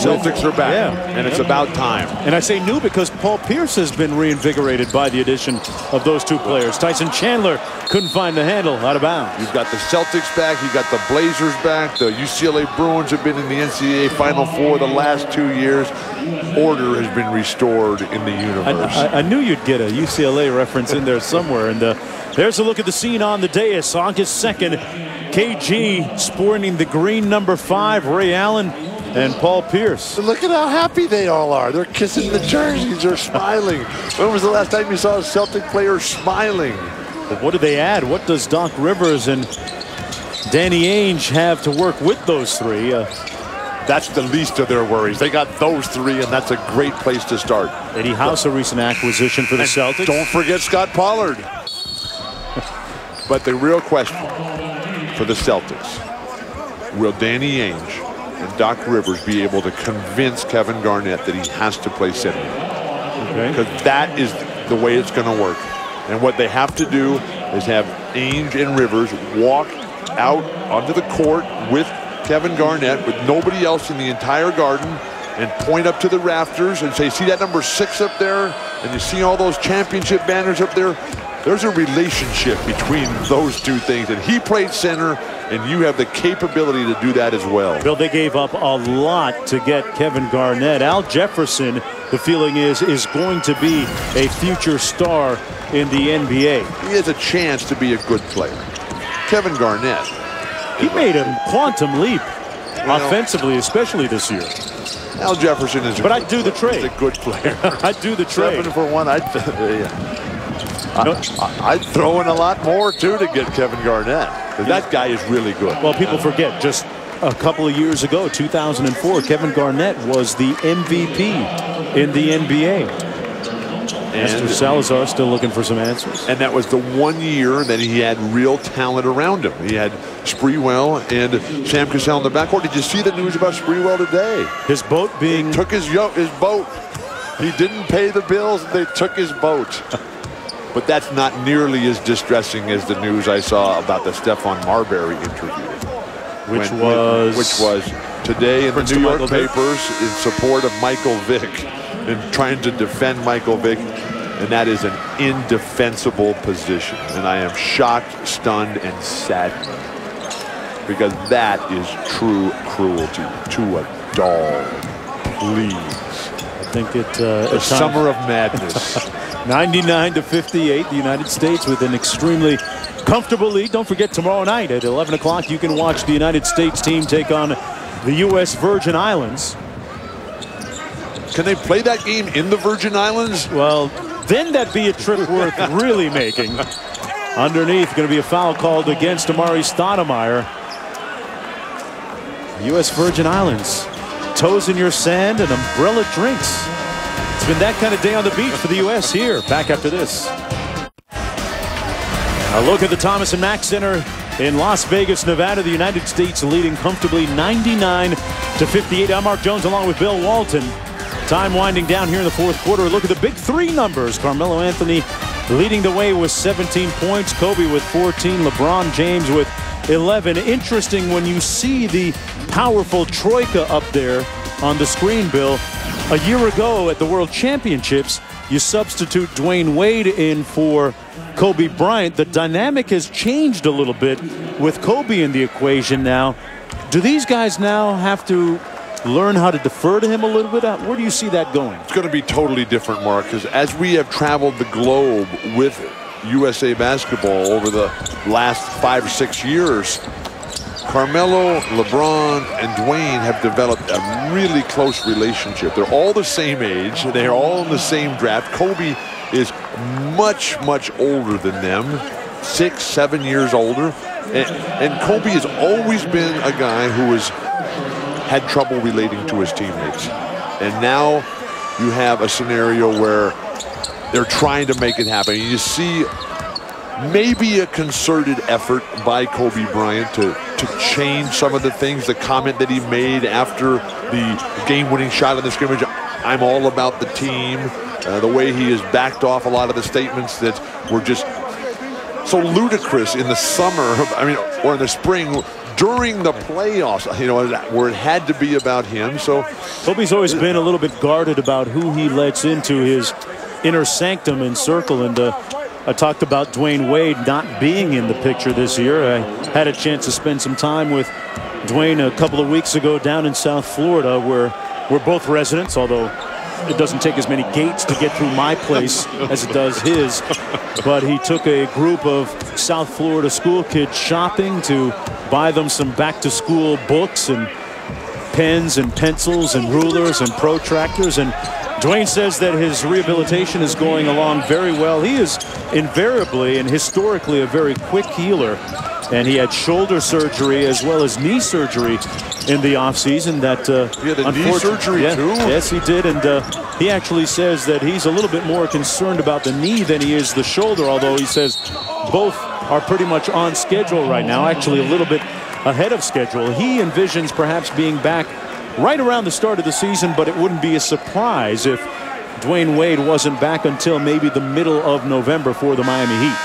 Celtics are back, yeah. and it's about time. And I say new because Paul Pierce has been reinvigorated by the addition of those two players. Tyson Chandler couldn't find the handle out of bounds. You've got the Celtics back. You've got the Blazers back. The UCLA Bruins have been in the NCAA Final Four the last two years. Order has been restored in the universe. I, I, I knew you'd get a UCLA reference in there somewhere. And uh, there's a look at the scene on the dais. August 2nd, KG sporting the green number five. Ray Allen and Paul Pierce. Look at how happy they all are. They're kissing the jerseys. They're smiling. When was the last time you saw a Celtic player smiling? But what do they add? What does Doc Rivers and Danny Ainge have to work with those three? Uh, that's the least of their worries. They got those three, and that's a great place to start. Eddie House, a recent acquisition for the and Celtics. Don't forget Scott Pollard. [laughs] but the real question for the Celtics, will Danny Ainge and Doc Rivers be able to convince Kevin Garnett that he has to play center. Because okay. that is the way it's going to work. And what they have to do is have Ainge and Rivers walk out onto the court with Kevin Garnett, with nobody else in the entire garden, and point up to the rafters and say, see that number six up there? And you see all those championship banners up there? There's a relationship between those two things. And he played center, and you have the capability to do that as well. Bill, they gave up a lot to get Kevin Garnett. Al Jefferson, the feeling is, is going to be a future star in the NBA. He has a chance to be a good player. Kevin Garnett. He made a quantum leap offensively, especially this year. Al Jefferson is But I'd do the trade. He's a good player. [laughs] I'd do the trade. Seven for one, I'd... yeah. I, would throw in a lot more, too, to get Kevin Garnett. That guy is really good. Well, people forget just a couple of years ago, 2004, Kevin Garnett was the MVP in the NBA. Nestor Salazar still looking for some answers. And that was the one year that he had real talent around him. He had Sprewell and Sam Cassell in the backcourt. Did you see the news about Sprewell today? His boat being... He took his, his boat. He didn't pay the bills. They took his boat. [laughs] but that's not nearly as distressing as the news I saw about the Stephon Marbury interview. Which when, was... Which was today in Prince the New York papers Vick. in support of Michael Vick and trying to defend Michael Vick and that is an indefensible position. And I am shocked, stunned, and saddened because that is true cruelty to a dog. Please. I think it. Uh, the summer of madness. [laughs] 99 to 58, the United States with an extremely comfortable lead. Don't forget tomorrow night at 11 o'clock, you can watch the United States team take on the U.S. Virgin Islands. Can they play that game in the Virgin Islands? Well, then that'd be a trip worth really making. Underneath, going to be a foul called against Amar'e Stoudemire. U.S. Virgin Islands. Toes in your sand and umbrella drinks. It's been that kind of day on the beach for the U.S. here. Back after this. A look at the Thomas and Mack Center in Las Vegas, Nevada. The United States leading comfortably 99 to 58. I'm Mark Jones along with Bill Walton. Time winding down here in the fourth quarter. Look at the big three numbers. Carmelo Anthony leading the way with 17 points. Kobe with 14. LeBron James with 11. Interesting when you see the powerful troika up there on the screen, Bill. A year ago at the World Championships, you substitute Dwyane Wade in for Kobe Bryant. The dynamic has changed a little bit with Kobe in the equation now. Do these guys now have to learn how to defer to him a little bit? Where do you see that going? It's going to be totally different, Mark, because as we have traveled the globe with USA basketball over the last five or six years, Carmelo, LeBron, and Dwyane have developed a really close relationship. They're all the same age. They're all in the same draft. Kobe is much, much older than them, six, seven years older. And, and Kobe has always been a guy who was had trouble relating to his teammates. And now you have a scenario where they're trying to make it happen. You see maybe a concerted effort by Kobe Bryant to, to change some of the things, the comment that he made after the game-winning shot in the scrimmage, I'm all about the team, uh, the way he has backed off a lot of the statements that were just so ludicrous in the summer, I mean, or in the spring during the playoffs, you know, where it had to be about him. So Kobe's always been a little bit guarded about who he lets into his inner sanctum and circle. And uh, I talked about Dwyane Wade not being in the picture this year. I had a chance to spend some time with Dwyane a couple of weeks ago down in South Florida, where we're both residents, although it doesn't take as many gates to get through my place as it does his. But he took a group of South Florida school kids shopping to buy them some back-to-school books and pens and pencils and rulers and protractors. And Dwyane says that his rehabilitation is going along very well. He is invariably and historically a very quick healer. And he had shoulder surgery as well as knee surgery in the offseason. That uh, he had a knee surgery yeah, too. Yes, he did, and uh, he actually says that he's a little bit more concerned about the knee than he is the shoulder. Although he says both are pretty much on schedule right now, actually a little bit ahead of schedule. He envisions perhaps being back right around the start of the season, but it wouldn't be a surprise if Dwyane Wade wasn't back until maybe the middle of November for the Miami Heat.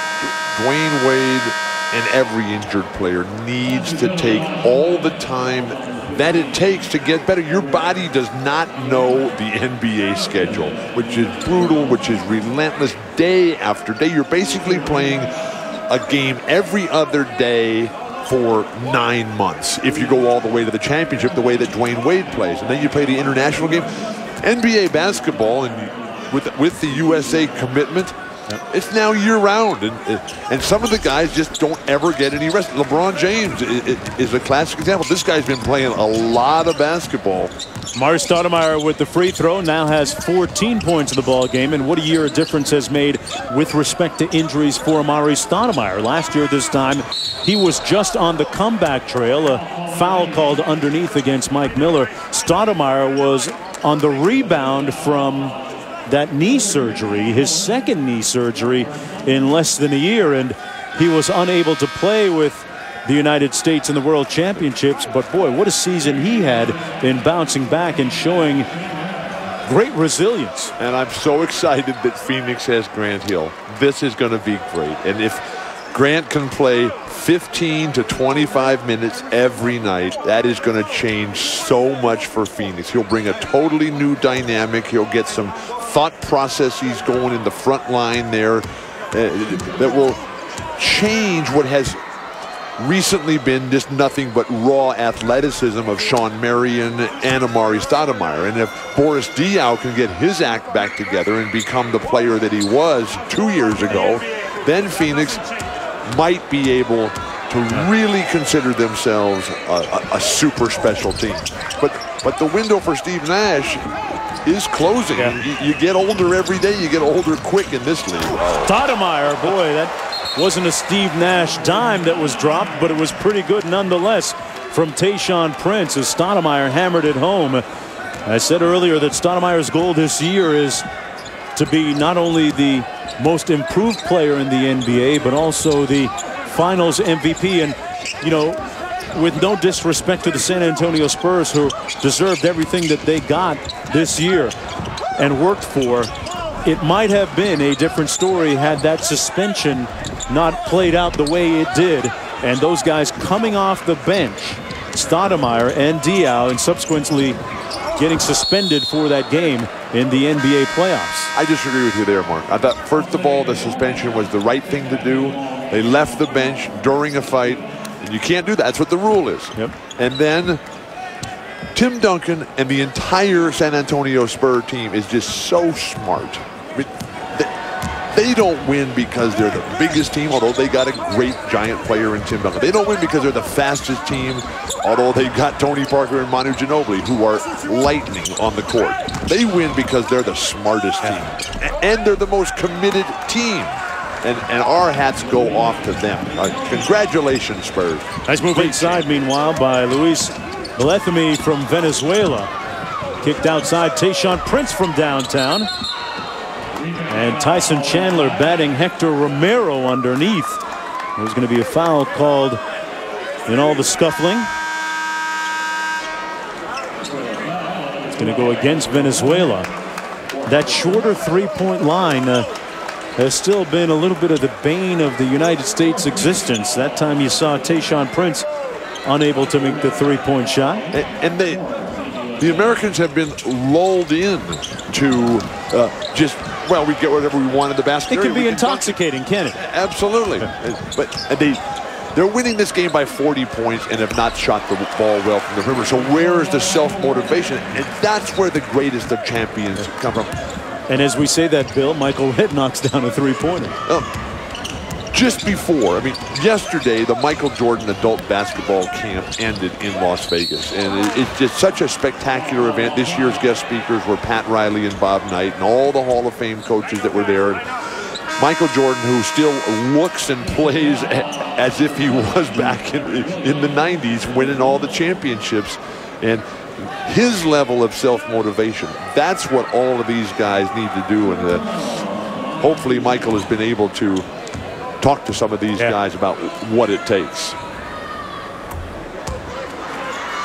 Dwyane Wade and every injured player needs to take all the time that it takes to get better. Your body does not know the NBA schedule, which is brutal, which is relentless day after day. You're basically playing a game every other day for nine months if you go all the way to the championship the way that Dwyane Wade plays. And then you play the international game. NBA basketball and with, with the USA commitment. It's now year round, and uh, and some of the guys just don't ever get any rest. LeBron James is a classic example. This guy's been playing a lot of basketball. Amar'e Stoudemire with the free throw now has 14 points in the ball game, and what a year a difference has made with respect to injuries for Amar'e Stoudemire. Last year, this time, he was just on the comeback trail. A foul called underneath against Mike Miller. Stoudemire was on the rebound from that knee surgery, his second knee surgery in less than a year, and he was unable to play with the United States in the World Championships. But boy, what a season he had in bouncing back and showing great resilience. And I'm so excited that Phoenix has Grant Hill. This is going to be great. And if Grant can play 15 to 25 minutes every night. That is going to change so much for Phoenix. He'll bring a totally new dynamic. He'll get some thought processes going in the front line there uh, that will change what has recently been just nothing but raw athleticism of Shawn Marion and Amar'e Stoudemire. And if Boris Diaw can get his act back together and become the player that he was two years ago, then Phoenix might be able to really consider themselves a, a, a, super special team. But but the window for Steve Nash is closing. Yeah. You, you, get older every day. You get older quick in this league. Oh. Boy, that wasn't a Steve Nash dime that was dropped, but it was pretty good nonetheless from Tayshaun Prince as Stoudemire hammered it home. I said earlier that Stoudemire's goal this year is to be not only the most improved player in the NBA, but also the finals MVP. And, you know, with no disrespect to the San Antonio Spurs, who deserved everything that they got this year and worked for, it might have been a different story had that suspension not played out the way it did. And those guys coming off the bench, Stoudemire and Diaw, and subsequently getting suspended for that game in the NBA playoffs. I disagree with you there, Mark. I thought, first of all, the suspension was the right thing to do. They left the bench during a fight, and you can't do that. That's what the rule is. Yep. And then Tim Duncan and the entire San Antonio Spur team is just so smart. I mean, they don't win because they're the biggest team, although they got a great giant player in Tim Duncan. They don't win because they're the fastest team, although they've got Tony Parker and Manu Ginobili, who are lightning on the court. They win because they're the smartest team. And they're the most committed team. And, and our hats go off to them. Uh, congratulations, Spurs. Nice move inside, meanwhile, by Luis Bethelmy from Venezuela. Kicked outside, Tayshaun Prince from downtown. And Tyson Chandler batting Hector Romero underneath. There's going to be a foul called in all the scuffling. It's going to go against Venezuela. That shorter three-point line uh, has still been a little bit of the bane of the United States existence. That time you saw Tayshaun Prince unable to make the three-point shot. And they, the Americans have been lulled in to uh, just well, we get whatever we want in the basket. It can be intoxicating, can it? Absolutely. [laughs] but they they're winning this game by 40 points and have not shot the ball well from the river. So where is the self-motivation? And that's where the greatest of champions come from. And as we say that, Bill, Michael Redd knocks down a three-pointer. Oh, just before, I mean, yesterday, the Michael Jordan adult basketball camp ended in Las Vegas. And it, it's just such a spectacular event. This year's guest speakers were Pat Riley and Bob Knight and all the Hall of Fame coaches that were there. And Michael Jordan, who still looks and plays as if he was back in, in the 90s, winning all the championships. And his level of self-motivation, that's what all of these guys need to do. And uh, hopefully Michael has been able to talk to some of these yeah. guys about what it takes.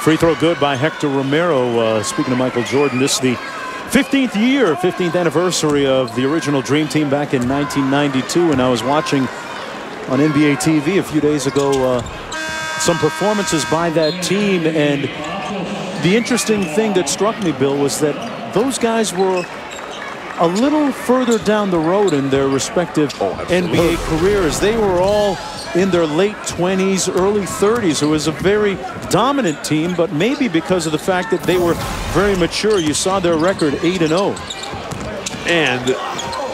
Free throw good by Hector Romero. Uh, speaking of Michael Jordan, this is the 15th year, 15th anniversary of the original Dream Team back in 1992. And I was watching on NBA TV a few days ago uh, some performances by that team. And the interesting thing that struck me, Bill, was that those guys were a little further down the road in their respective oh, NBA careers. They were all in their late 20s, early 30s. It was a very dominant team, but maybe because of the fact that they were very mature. You saw their record 8 and 0. And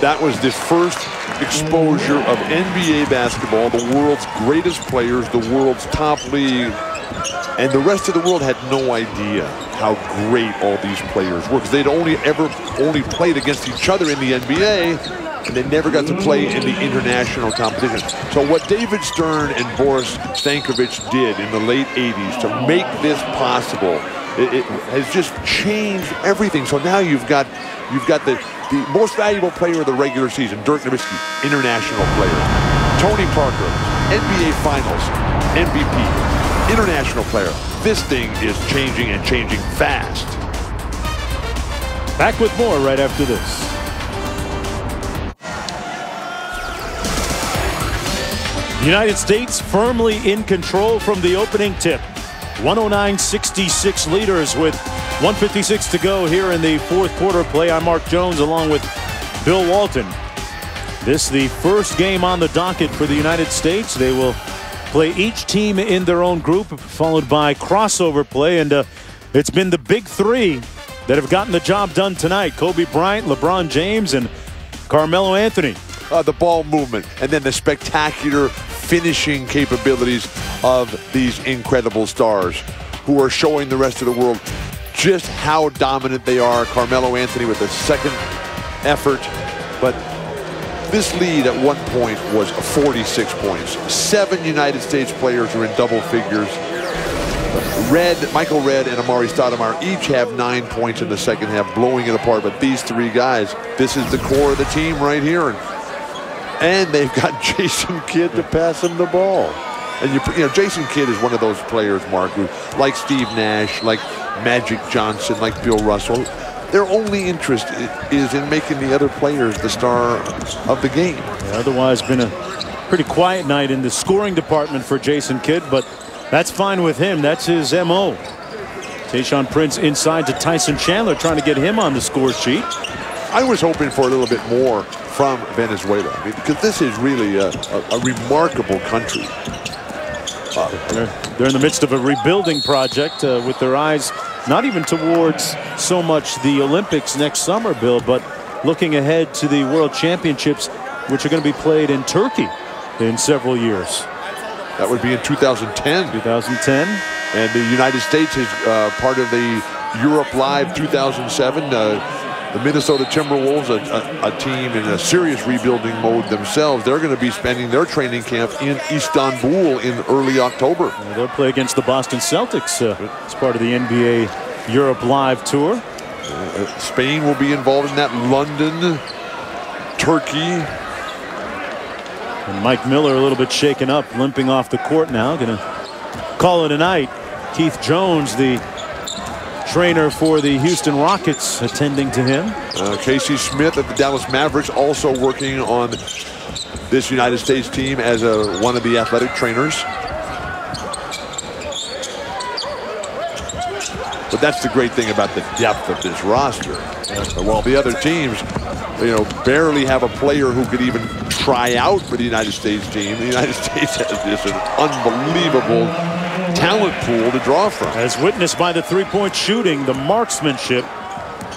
that was the first exposure of NBA basketball, the world's greatest players, the world's top league, and the rest of the world had no idea how great all these players were because they'd only ever only played against each other in the NBA and they never got to play in the international competition. So what David Stern and Boris Stankovic did in the late 80s to make this possible, it, it has just changed everything. So now you've got you've got the, the most valuable player of the regular season, Dirk Nowitzki, international player. Tony Parker, NBA Finals, MVP, international player. This thing is changing and changing fast. Back with more right after this. United States firmly in control from the opening tip. 109-66 leaders with 156 to go here in the fourth quarter play. I'm Mark Jones along with Bill Walton. This is the first game on the docket for the United States. They will play each team in their own group, followed by crossover play. And uh, it's been the big three that have gotten the job done tonight. Kobe Bryant, LeBron James, and Carmelo Anthony. Uh, the ball movement and then the spectacular finishing capabilities of these incredible stars who are showing the rest of the world just how dominant they are. Carmelo Anthony with a second effort, but this lead at one point was 46 points. Seven United States players are in double figures. Redd, Michael Redd and Amar'e Stoudemire each have nine points in the second half, blowing it apart. But these three guys, this is the core of the team right here. And they've got [laughs] Jason Kidd to pass him the ball. And you, you know, Jason Kidd is one of those players, Mark, who, like Steve Nash, like Magic Johnson, like Bill Russell, their only interest is in making the other players the star of the game. Yeah, otherwise, been a pretty quiet night in the scoring department for Jason Kidd, but that's fine with him. That's his M.O. Tayshaun Prince inside to Tyson Chandler, trying to get him on the score sheet. I was hoping for a little bit more from Venezuela. I mean, because this is really a, a, a remarkable country. Uh, they're, they're, in the midst of a rebuilding project uh, with their eyes not even towards so much the Olympics next summer, Bill, but looking ahead to the World Championships, which are going to be played in Turkey in several years. That would be in 2010. 2010. And the United States is uh, part of the Europe Live 2007 uh, the Minnesota Timberwolves, a, a, a, team in a serious rebuilding mode themselves, they're going to be spending their training camp in Istanbul in early October. They'll play against the Boston Celtics uh, as part of the NBA Europe Live Tour. Uh, Spain will be involved in that. London, Turkey. And Mike Miller a little bit shaken up, limping off the court now. Going to call it a night. Keith Jones, the trainer for the Houston Rockets attending to him. Uh, Casey Smith of the Dallas Mavericks also working on this United States team as a, one of the athletic trainers. But that's the great thing about the depth of this roster. While the other teams, you know, barely have a player who could even try out for the United States team, the United [laughs] States has this unbelievable talent pool to draw from. As witnessed by the three-point shooting, the marksmanship,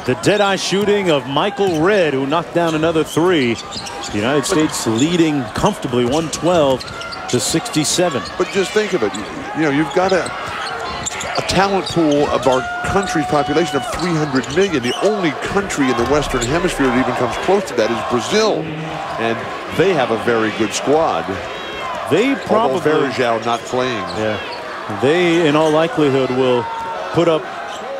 the dead-eye shooting of Michael Redd, who knocked down another three. The United States leading comfortably 112 to 67. But just think of it. You know, you've got a, a talent pool of our country's population of 300 million. The only country in the Western Hemisphere that even comes close to that is Brazil. And they have a very good squad. They probably... Varejao not playing. Yeah they, in all likelihood, will put up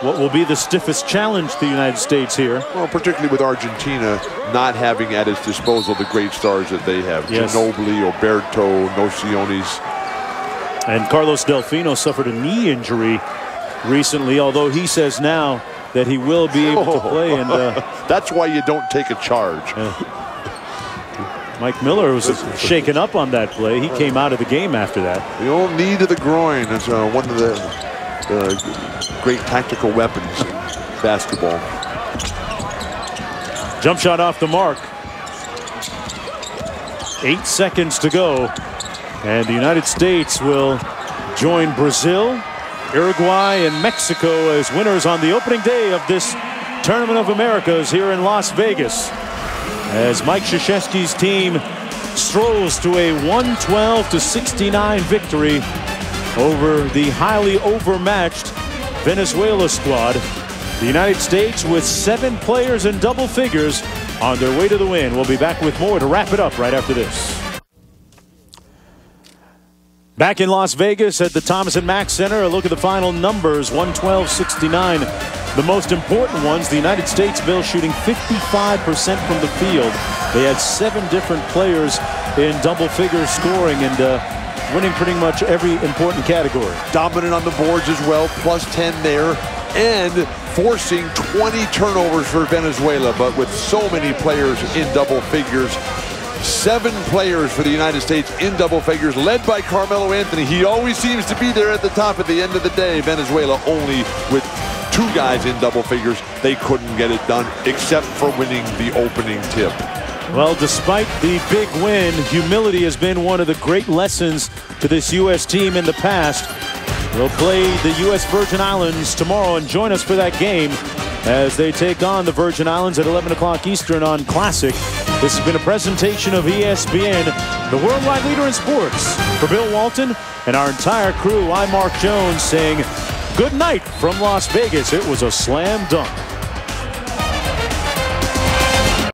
what will be the stiffest challenge to the United States here. Well, particularly with Argentina not having at its disposal the great stars that they have. Yes. Ginobili, Oberto, Nocioni's. And Carlos Delfino suffered a knee injury recently, although he says now that he will be able to [laughs] play. And uh, That's why you don't take a charge. Uh, Mike Miller was shaken up on that play. He came out of the game after that. The old knee to the groin is uh, one of the uh, great tactical weapons in basketball. Jump shot off the mark. Eight seconds to go. And the United States will join Brazil, Uruguay, and Mexico as winners on the opening day of this Tournament of Americas here in Las Vegas. As Mike Krzyzewski's team strolls to a 112 to 69 victory over the highly overmatched Venezuela squad. The United States with seven players in double figures on their way to the win. We'll be back with more to wrap it up right after this. Back in Las Vegas at the Thomas and Mack Center, a look at the final numbers 112-69. The most important ones, the United States Bill shooting 55% from the field. They had seven different players in double figure scoring and uh, winning pretty much every important category. Dominant on the boards as well, plus 10 there, and forcing 20 turnovers for Venezuela, but with so many players in double figures, Seven players for the United States in double figures, led by Carmelo Anthony. He always seems to be there at the top at the end of the day. Venezuela only with two guys in double figures. They couldn't get it done except for winning the opening tip. Well, despite the big win, humility has been one of the great lessons to this U.S. team in the past. They'll play the U.S. Virgin Islands tomorrow and join us for that game as they take on the Virgin Islands at 11 o'clock Eastern on Classic. This has been a presentation of ESPN, the worldwide leader in sports. For Bill Walton and our entire crew, I'm Mark Jones saying good night from Las Vegas. It was a slam dunk.